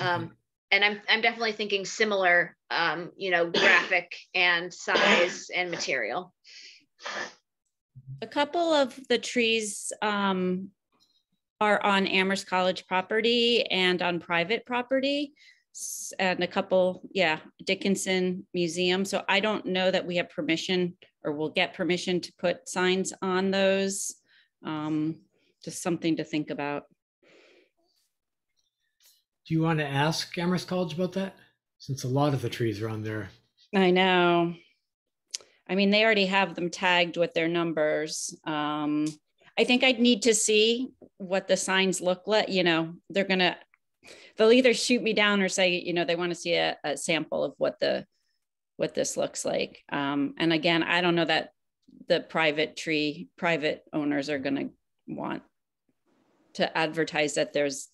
Um, and I'm I'm definitely thinking similar, um, you know, graphic and size and material. A couple of the trees um, are on Amherst College property and on private property. And a couple, yeah, Dickinson Museum. So I don't know that we have permission or will get permission to put signs on those. Um, just something to think about. Do you want to ask Amherst College about that? Since a lot of the trees are on there. I know. I mean, they already have them tagged with their numbers. Um, I think I'd need to see what the signs look like. You know, they're gonna they'll either shoot me down or say, you know, they want to see a, a sample of what the what this looks like. Um, and again, I don't know that the private tree private owners are to want to advertise that there's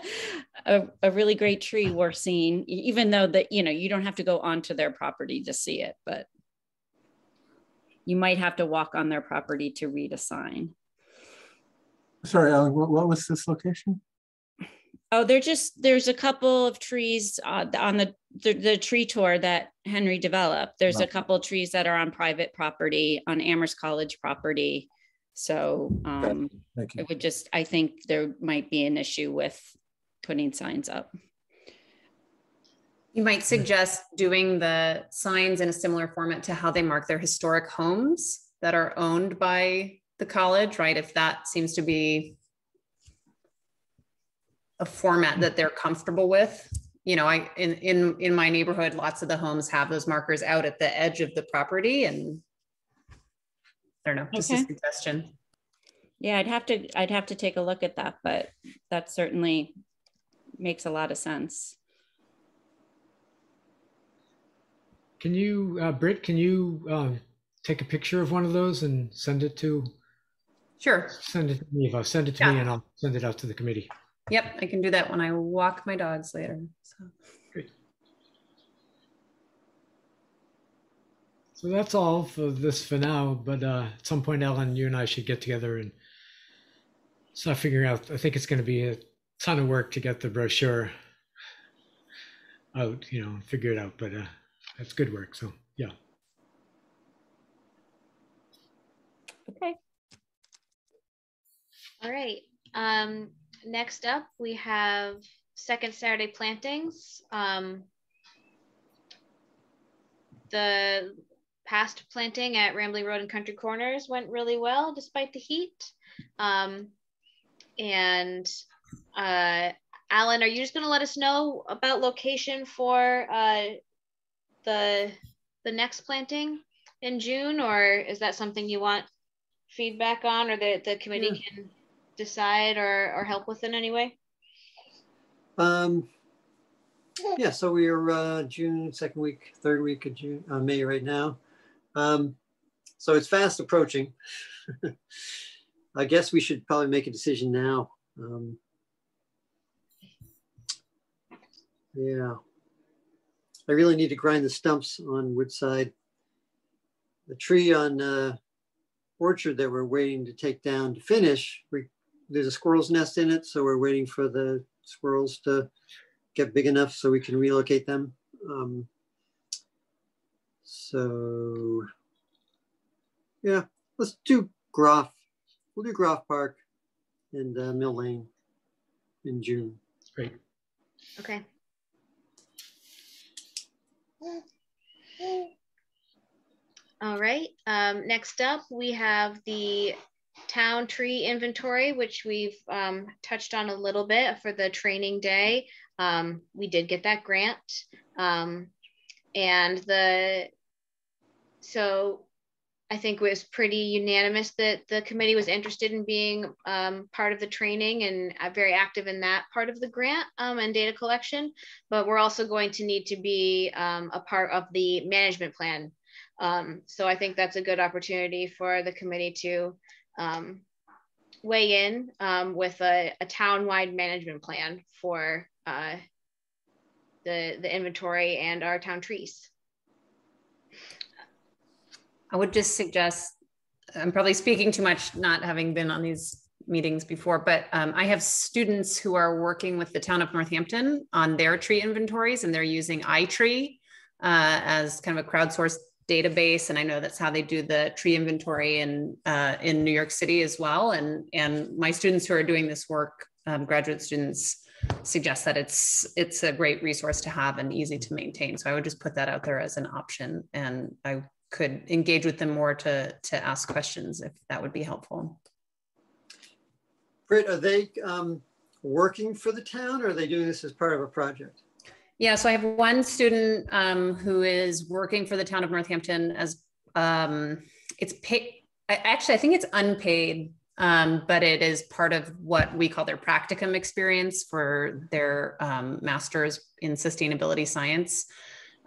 a, a, really great tree we're seeing even though that you know you don't have to go onto their property to see it but you might have to walk on their property to read a sign Sorry, Alan, what, what was this location? Oh, they're just there's a couple of trees uh, on the, the, the tree tour that Henry developed. There's a couple of trees that are on private property on Amherst College property. So um, it would just I think there might be an issue with putting signs up. You might suggest doing the signs in a similar format to how they mark their historic homes that are owned by the college, right? If that seems to be a format that they're comfortable with. You know, I in in in my neighborhood, lots of the homes have those markers out at the edge of the property, and I don't know, just okay. a suggestion. Yeah, I'd have to I'd have to take a look at that, but that certainly makes a lot of sense. Can you, uh, Britt? Can you um, take a picture of one of those and send it to Sure. Send it to me. If I'll send it to yeah. me and I'll send it out to the committee. Yep, I can do that when I walk my dogs later. So. Great. So that's all for this for now. But uh, at some point, Ellen, you and I should get together and start figuring out. I think it's going to be a ton of work to get the brochure out, you know, figure it out. But uh, that's good work. So yeah. Okay. All right. Um, next up, we have second Saturday plantings. Um, the past planting at Rambling Road and Country Corners went really well despite the heat. Um, and uh, Alan, are you just going to let us know about location for uh, the the next planting in June, or is that something you want feedback on, or that the committee yeah. can decide or, or help with in any way? Um, yeah, so we are uh, June, second week, third week of June, uh, May right now. Um, so it's fast approaching. I guess we should probably make a decision now. Um, yeah. I really need to grind the stumps on Woodside. The tree on uh, Orchard that we're waiting to take down to finish, we there's a squirrel's nest in it, so we're waiting for the squirrels to get big enough so we can relocate them. Um, so yeah, let's do Groff. We'll do Groff Park and uh, Mill Lane in June. Great. Okay. All right. Um, next up, we have the town tree inventory, which we've um, touched on a little bit for the training day. Um, we did get that grant. Um, and the, so I think it was pretty unanimous that the committee was interested in being um, part of the training and uh, very active in that part of the grant um, and data collection. But we're also going to need to be um, a part of the management plan. Um, so I think that's a good opportunity for the committee to um, weigh in um, with a, a town-wide management plan for uh, the, the inventory and our town trees. I would just suggest, I'm probably speaking too much, not having been on these meetings before, but um, I have students who are working with the town of Northampton on their tree inventories and they're using iTree uh, as kind of a crowdsourced database. And I know that's how they do the tree inventory in, uh, in New York City as well. And, and my students who are doing this work, um, graduate students, suggest that it's it's a great resource to have and easy to maintain. So I would just put that out there as an option and I could engage with them more to, to ask questions if that would be helpful. Britt, are they um, working for the town or are they doing this as part of a project? Yeah, so I have one student um, who is working for the town of Northampton as um, it's paid. Actually, I think it's unpaid, um, but it is part of what we call their practicum experience for their um, master's in sustainability science.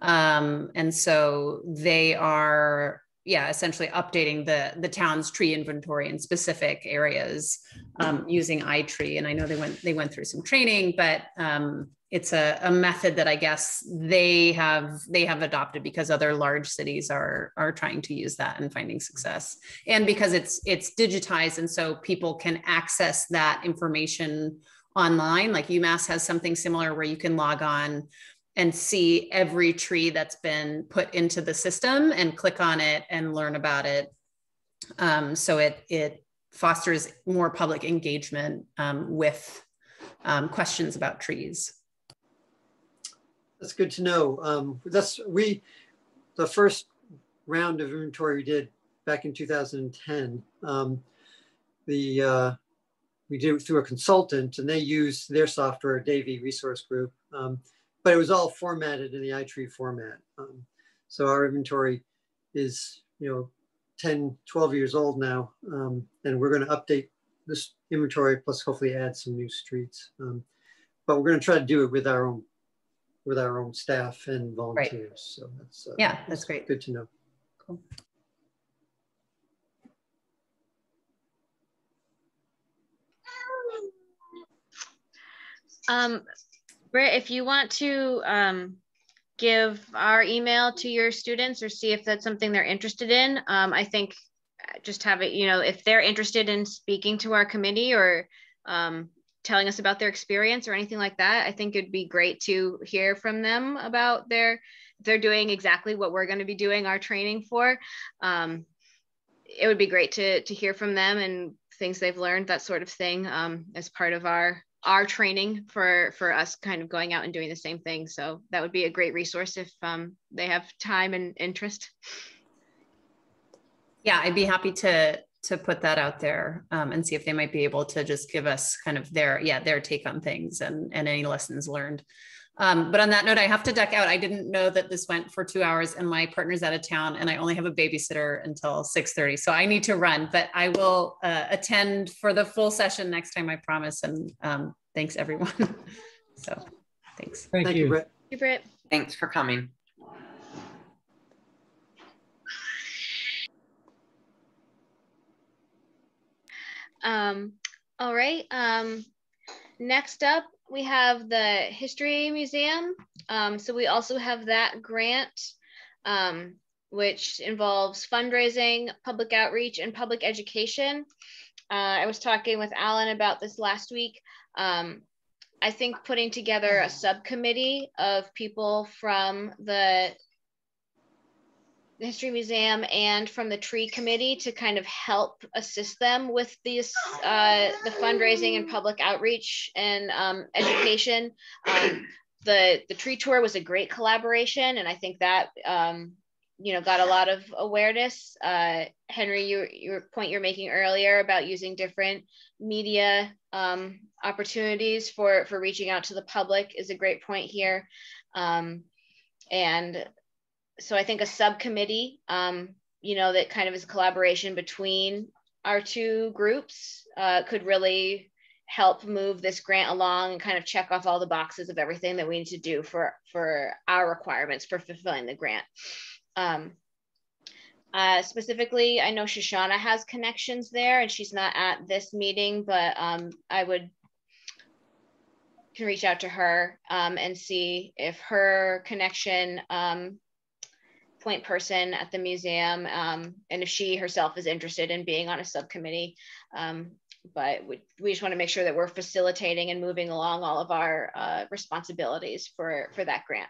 Um, and so they are yeah, essentially updating the the town's tree inventory in specific areas um, using iTree. And I know they went they went through some training, but it's a, a method that I guess they have they have adopted because other large cities are are trying to use that and finding success, and because it's it's digitized and so people can access that information online. Like UMass has something similar where you can log on and see every tree that's been put into the system and click on it and learn about it. Um, so it, it fosters more public engagement um, with um, questions about trees. That's good to know. Um, that's we, the first round of inventory we did back in 2010. Um, the uh, we did it through a consultant, and they used their software, Davey Resource Group. Um, but it was all formatted in the iTree format. Um, so our inventory is, you know, 10, 12 years old now, um, and we're going to update this inventory plus hopefully add some new streets. Um, but we're going to try to do it with our own with our own staff and volunteers. Right. So that's uh, yeah, that's great. Good to know. Cool. Um, Britt, if you want to um, give our email to your students or see if that's something they're interested in, um, I think just have it, you know, if they're interested in speaking to our committee or um, telling us about their experience or anything like that, I think it'd be great to hear from them about their, they're doing exactly what we're going to be doing our training for. Um, it would be great to, to hear from them and things they've learned, that sort of thing um, as part of our our training for for us kind of going out and doing the same thing so that would be a great resource if um, they have time and interest yeah i'd be happy to to put that out there um, and see if they might be able to just give us kind of their yeah their take on things and and any lessons learned um, but on that note, I have to duck out. I didn't know that this went for two hours and my partner's out of town and I only have a babysitter until 6.30. So I need to run, but I will uh, attend for the full session next time, I promise. And um, thanks everyone. so thanks. Thank, Thank you. you, Britt. Thank you, Britt. Thanks for coming. Um, all right. Um, next up, we have the History Museum. Um, so we also have that grant, um, which involves fundraising, public outreach, and public education. Uh, I was talking with Alan about this last week. Um, I think putting together a subcommittee of people from the the History Museum and from the Tree Committee to kind of help assist them with these uh, the fundraising and public outreach and um, education. Um, the the tree tour was a great collaboration, and I think that um, you know got a lot of awareness. Uh, Henry, your your point you're making earlier about using different media um, opportunities for for reaching out to the public is a great point here. Um, and so I think a subcommittee, um, you know, that kind of is a collaboration between our two groups uh, could really help move this grant along and kind of check off all the boxes of everything that we need to do for for our requirements for fulfilling the grant. Um, Uh, specifically, I know Shoshana has connections there and she's not at this meeting, but um, I would can reach out to her um, and see if her connection um, point person at the museum um, and if she herself is interested in being on a subcommittee. Um, but we, we just want to make sure that we're facilitating and moving along all of our uh, responsibilities for, for that grant.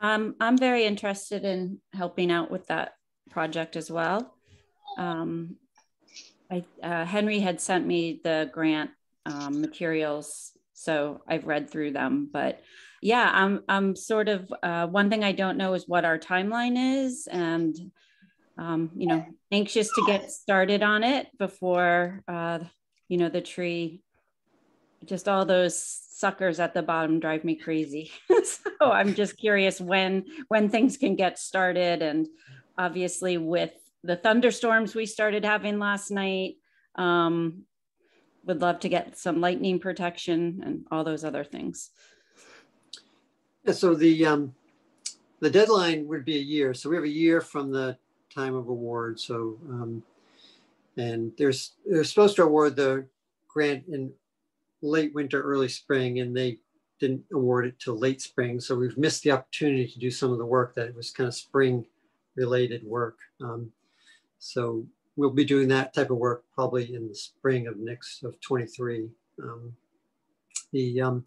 Um, I'm very interested in helping out with that project as well. Um, I, uh, Henry had sent me the grant um, materials, so I've read through them. But yeah, I'm I'm sort of uh, one thing I don't know is what our timeline is, and um, you know, anxious to get started on it before uh, you know the tree. Just all those suckers at the bottom drive me crazy. so I'm just curious when when things can get started, and obviously with the thunderstorms we started having last night. Um, would love to get some lightning protection and all those other things. Yeah, so the um, the deadline would be a year. So we have a year from the time of award. So um, and there's they're supposed to award the grant in late winter, early spring, and they didn't award it till late spring. So we've missed the opportunity to do some of the work that was kind of spring related work. Um, so we'll be doing that type of work probably in the spring of next of 23. Um, the um,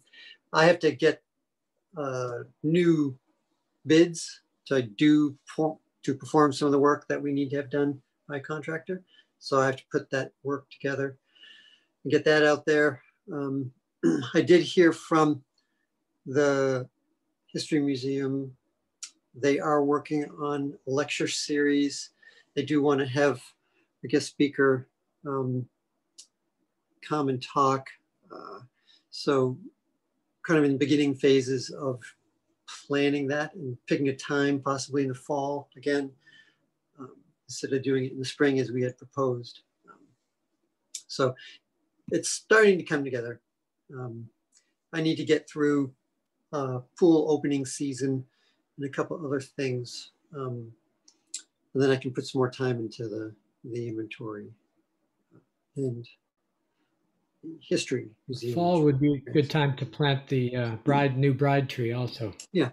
I have to get uh, new bids to do to perform some of the work that we need to have done by contractor. So I have to put that work together and get that out there. Um, I did hear from the History Museum. They are working on a lecture series. They do want to have a guest speaker um, come and talk. Uh, so kind of in the beginning phases of planning that and picking a time possibly in the fall again, um, instead of doing it in the spring as we had proposed. Um, so it's starting to come together. Um, I need to get through uh, pool opening season and a couple other things. Um, and then I can put some more time into the the inventory and history museum. Fall would be a good time to plant the uh, bride new bride tree also. Yeah.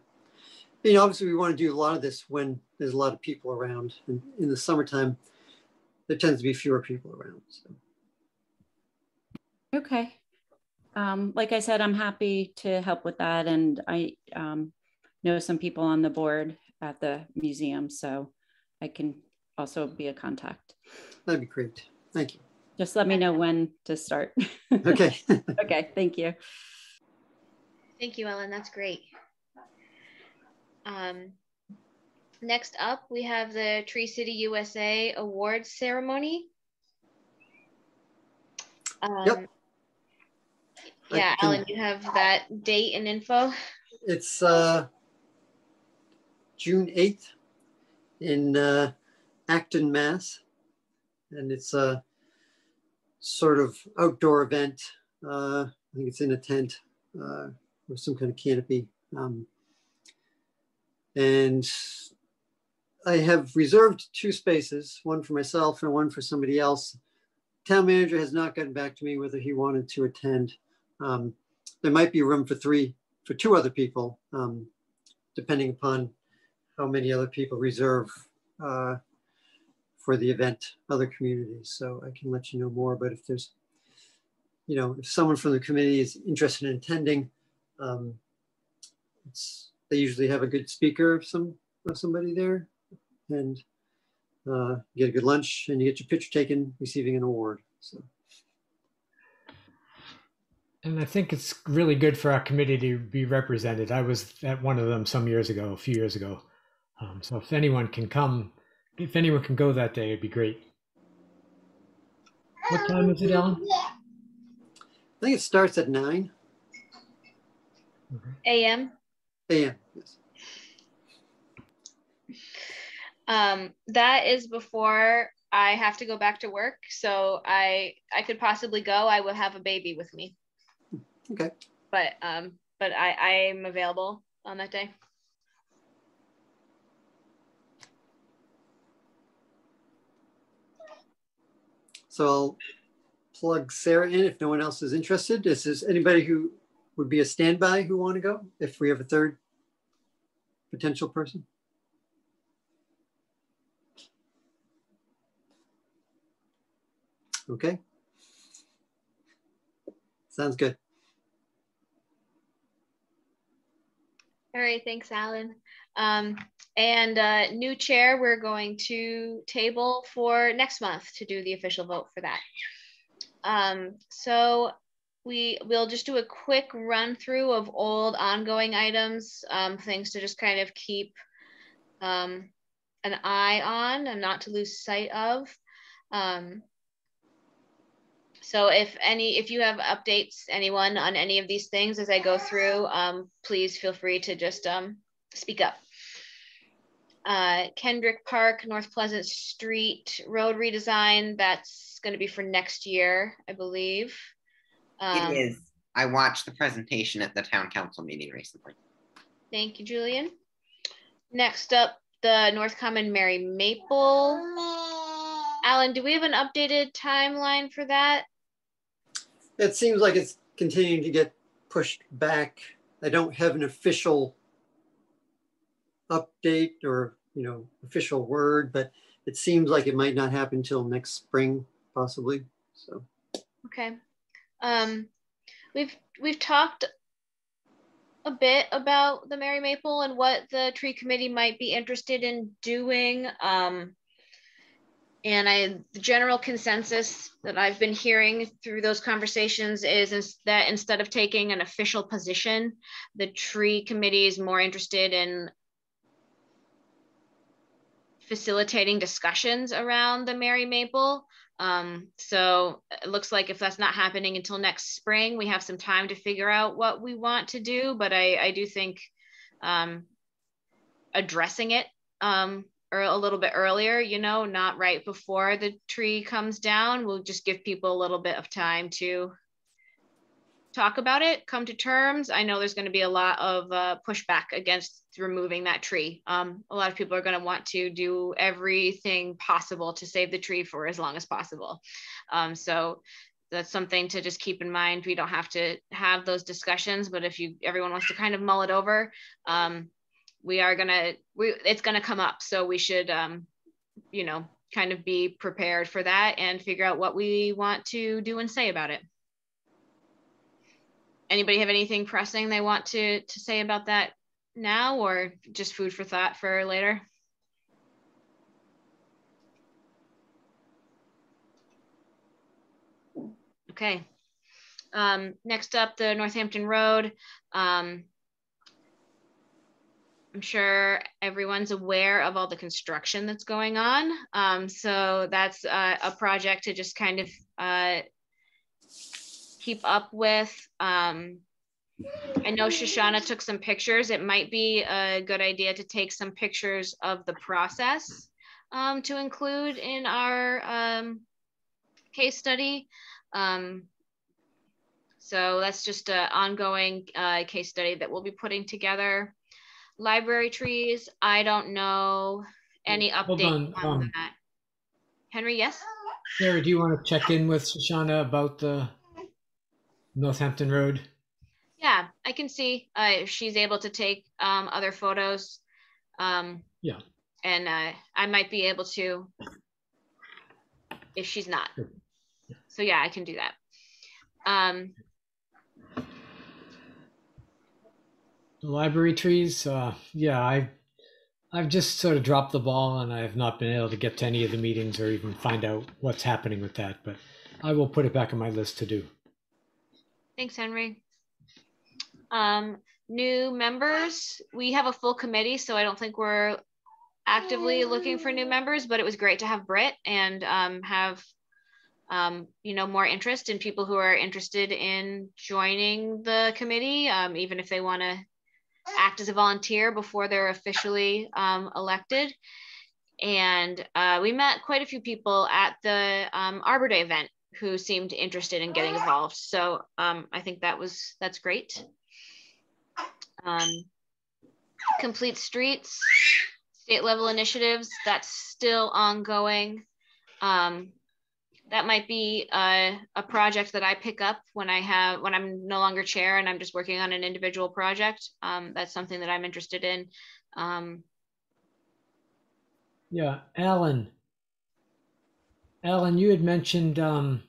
You know, obviously we want to do a lot of this when there's a lot of people around. And in the summertime, there tends to be fewer people around. So. Okay. Um, like I said, I'm happy to help with that. And I um, know some people on the board at the museum, so I can also be a contact. That'd be great. Thank you. Just let me know when to start. Okay. okay, thank you. Thank you, Ellen. That's great. Um, next up, we have the Tree City USA Awards ceremony. Um, yep. Yeah, can, Ellen, you have that date and info? It's uh, June 8th in uh, Acton, Mass. And it's a sort of outdoor event. Uh, I think it's in a tent uh, or some kind of canopy. Um, and I have reserved two spaces, one for myself and one for somebody else. Town manager has not gotten back to me whether he wanted to attend. Um, there might be room for three, for two other people, um, depending upon how many other people reserve uh, for the event, other communities. So I can let you know more. But if there's, you know, if someone from the committee is interested in attending, um, it's, they usually have a good speaker of some of somebody there, and uh, get a good lunch, and you get your picture taken, receiving an award. So. And I think it's really good for our committee to be represented. I was at one of them some years ago, a few years ago. Um, so if anyone can come if anyone can go that day, it'd be great. What time is it, Ellen? I think it starts at 9 a.m. A.m. Yes. Um, that is before I have to go back to work, so I I could possibly go. I will have a baby with me. Okay. But um, but I I am available on that day. So I'll plug Sarah in if no one else is interested. Is there anybody who would be a standby who want to go if we have a third potential person? Okay. Sounds good. All right, thanks, Alan. Um, and uh, new chair, we're going to table for next month to do the official vote for that. Um, so we will just do a quick run through of old ongoing items, um, things to just kind of keep um, an eye on and not to lose sight of. Um, so if any, if you have updates, anyone on any of these things as I go through, um, please feel free to just um, speak up. Uh, Kendrick Park, North Pleasant Street Road redesign, that's gonna be for next year, I believe. Um, it is. I watched the presentation at the town council meeting recently. Thank you, Julian. Next up, the North Common Merry Maple. Alan, do we have an updated timeline for that? It seems like it's continuing to get pushed back. I don't have an official update or, you know, official word, but it seems like it might not happen until next spring, possibly. So. Okay. Um, we've we've talked a bit about the Merry Maple and what the tree committee might be interested in doing. Um, and I, the general consensus that I've been hearing through those conversations is, that instead of taking an official position, the tree committee is more interested in facilitating discussions around the Merry Maple. Um, so it looks like if that's not happening until next spring, we have some time to figure out what we want to do. But I, I do think um, addressing it um, or a little bit earlier, you know, not right before the tree comes down, We'll just give people a little bit of time to talk about it, come to terms. I know there's going to be a lot of uh, pushback against removing that tree. Um, a lot of people are going to want to do everything possible to save the tree for as long as possible. Um, so that's something to just keep in mind. We don't have to have those discussions, but if you everyone wants to kind of mull it over, um, we are gonna we it's gonna come up. So we should um, you know kind of be prepared for that and figure out what we want to do and say about it. Anybody have anything pressing they want to to say about that now or just food for thought for later? Okay. Um, next up the northampton road. Um, i'm sure everyone's aware of all the construction that's going on um, so that's uh, a project to just kind of uh, keep up with. Um, I know Shoshana took some pictures. It might be a good idea to take some pictures of the process um, to include in our um, case study. Um, so that's just an ongoing uh, case study that we'll be putting together. Library trees, I don't know any update on, on um, that. Henry, yes? Sarah, do you want to check in with Shoshana about the Northampton Road. Yeah, I can see uh, if she's able to take um, other photos. Um, yeah. And uh, I might be able to if she's not. So yeah, I can do that. Um, library trees, uh, yeah, I, I've just sort of dropped the ball and I have not been able to get to any of the meetings or even find out what's happening with that, but I will put it back on my list to do. Thanks, Henry. Um, new members, we have a full committee, so I don't think we're actively looking for new members, but it was great to have brit and um, have um, you know more interest in people who are interested in joining the committee, um, even if they want to act as a volunteer before they're officially um, elected. And uh, we met quite a few people at the um, Arbor Day event who seemed interested in getting involved. So um, I think that was that's great. Um, complete streets, state level initiatives, that's still ongoing. Um, that might be a, a project that I pick up when I have when I'm no longer chair and I'm just working on an individual project. Um, that's something that I'm interested in. Um, Yeah, Alan. Alan, you had mentioned um,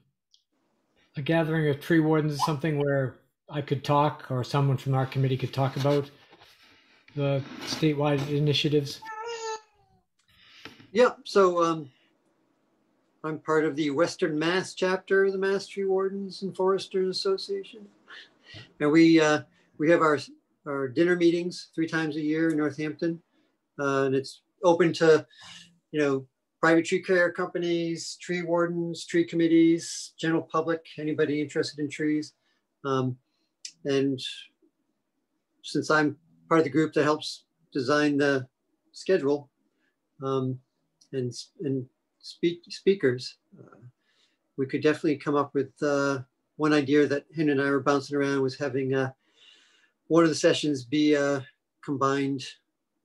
a gathering of tree wardens, something where I could talk or someone from our committee could talk about the statewide initiatives. Yeah, so um, I'm part of the Western Mass chapter of the Mass Tree Wardens and Foresters Association. And we uh, we have our our dinner meetings three times a year in Northampton. Uh, and it's open to, you know, private tree care companies, tree wardens, tree committees, general public, anybody interested in trees. Um, and since I'm part of the group that helps design the schedule um, and, and speak, speakers, uh, we could definitely come up with uh, one idea that Hen and I were bouncing around was having uh, one of the sessions be a combined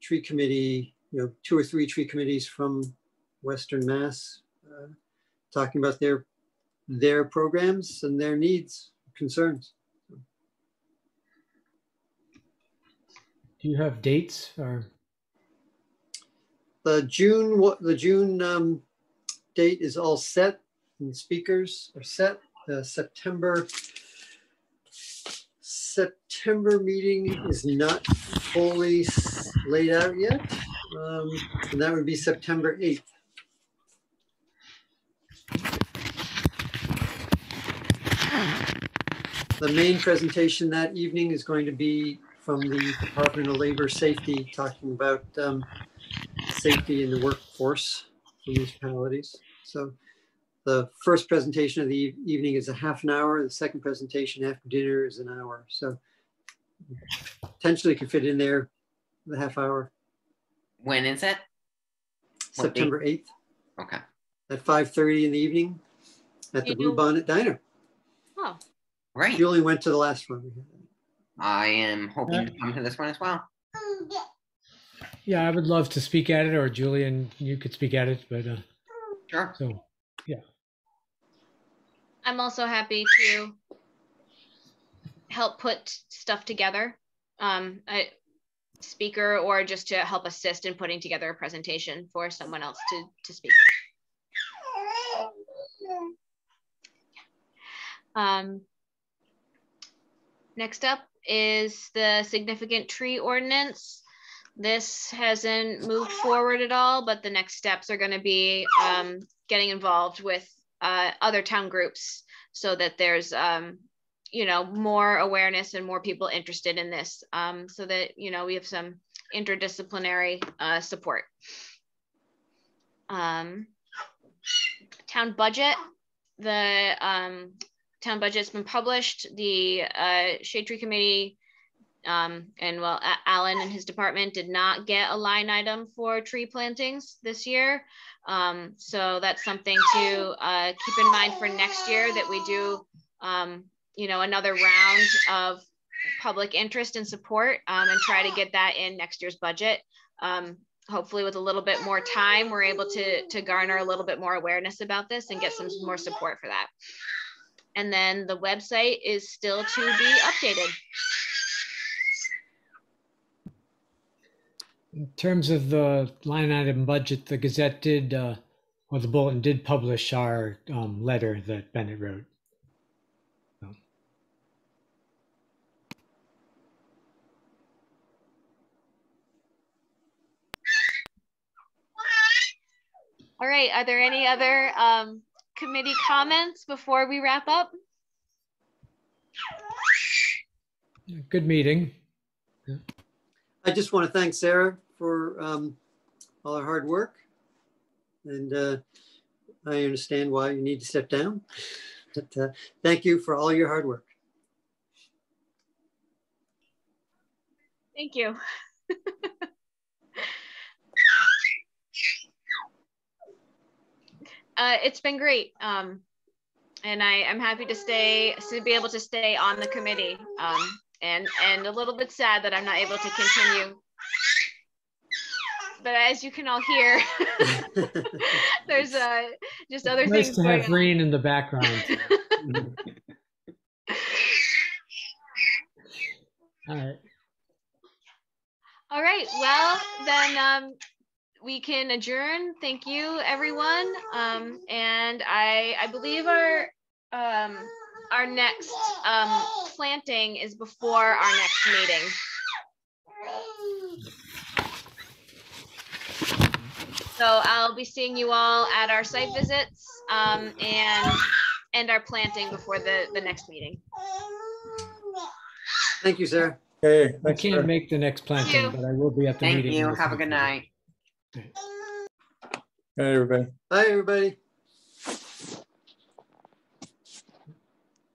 tree committee, you know, two or three tree committees from Western Mass, uh, talking about their their programs and their needs, concerns. Do you have dates or? The June what the June um, date is all set, and speakers are set. The September September meeting is not fully laid out yet, um, and that would be September eighth. The main presentation that evening is going to be from the Department of Labor Safety, talking about um, safety in the workforce for municipalities. So the first presentation of the eve- evening is a half an hour. The second presentation after dinner is an hour. So potentially could fit in there the half hour, When is it? What date? September 8th Okay. at 5.30 in the evening at the You Blue Bonnet Diner. oh, Great. You only went to the last one. I am hoping to come to this one as well. Yeah, I would love to speak at it, or Julian, you could speak at it, but uh, Sure. so I'm also happy to help put stuff together. Um, a speaker or just to help assist in putting together a presentation for someone else to, to speak. Um, next up is the significant tree ordinance. This hasn't moved forward at all, but the next steps are going to be um, getting involved with uh, other town groups so that there's um, you know more awareness and more people interested in this um, so that you know we have some interdisciplinary uh, support. Um, town budget the um, town budget's been published. The uh, shade tree committee um, and well alan and his department did not get a line item for tree plantings this year um, so that's something to uh, keep in mind for next year that we do, um, you know, another round of public interest and support um, and try to get that in next year's budget. Um, hopefully with a little bit more time, we're able to, to garner a little bit more awareness about this and get some more support for that. And then the website is still to be updated. In terms of the line item budget, the Gazette did, uh, or the Bulletin did publish our um, letter that Bennett wrote. All right, are there any other um, committee comments before we wrap up? Good meeting. I just want to thank Sarah for um, all her hard work. And uh, I understand why you need to step down. But uh, thank you for all your hard work. Thank you. uh, it's been great. Um, and I, I'm happy to stay, to be able to stay on the committee. Um, and, and a little bit sad that I'm not able to continue but as you can all hear, there's uh, just other Nice things to have on. rain in the background. All right. All right. Well, then um, we can adjourn. Thank you, everyone. Um, and I, I believe our um, our next um, planting is before our next meeting. So I'll be seeing you all at our site visits um, and and our planting before the the next meeting. Thank you, Sarah. Okay, I thanks, can't Sarah. make the next planting, but I will be at the Thank meeting. you. Have a good night. Hey, everybody. Bye, everybody.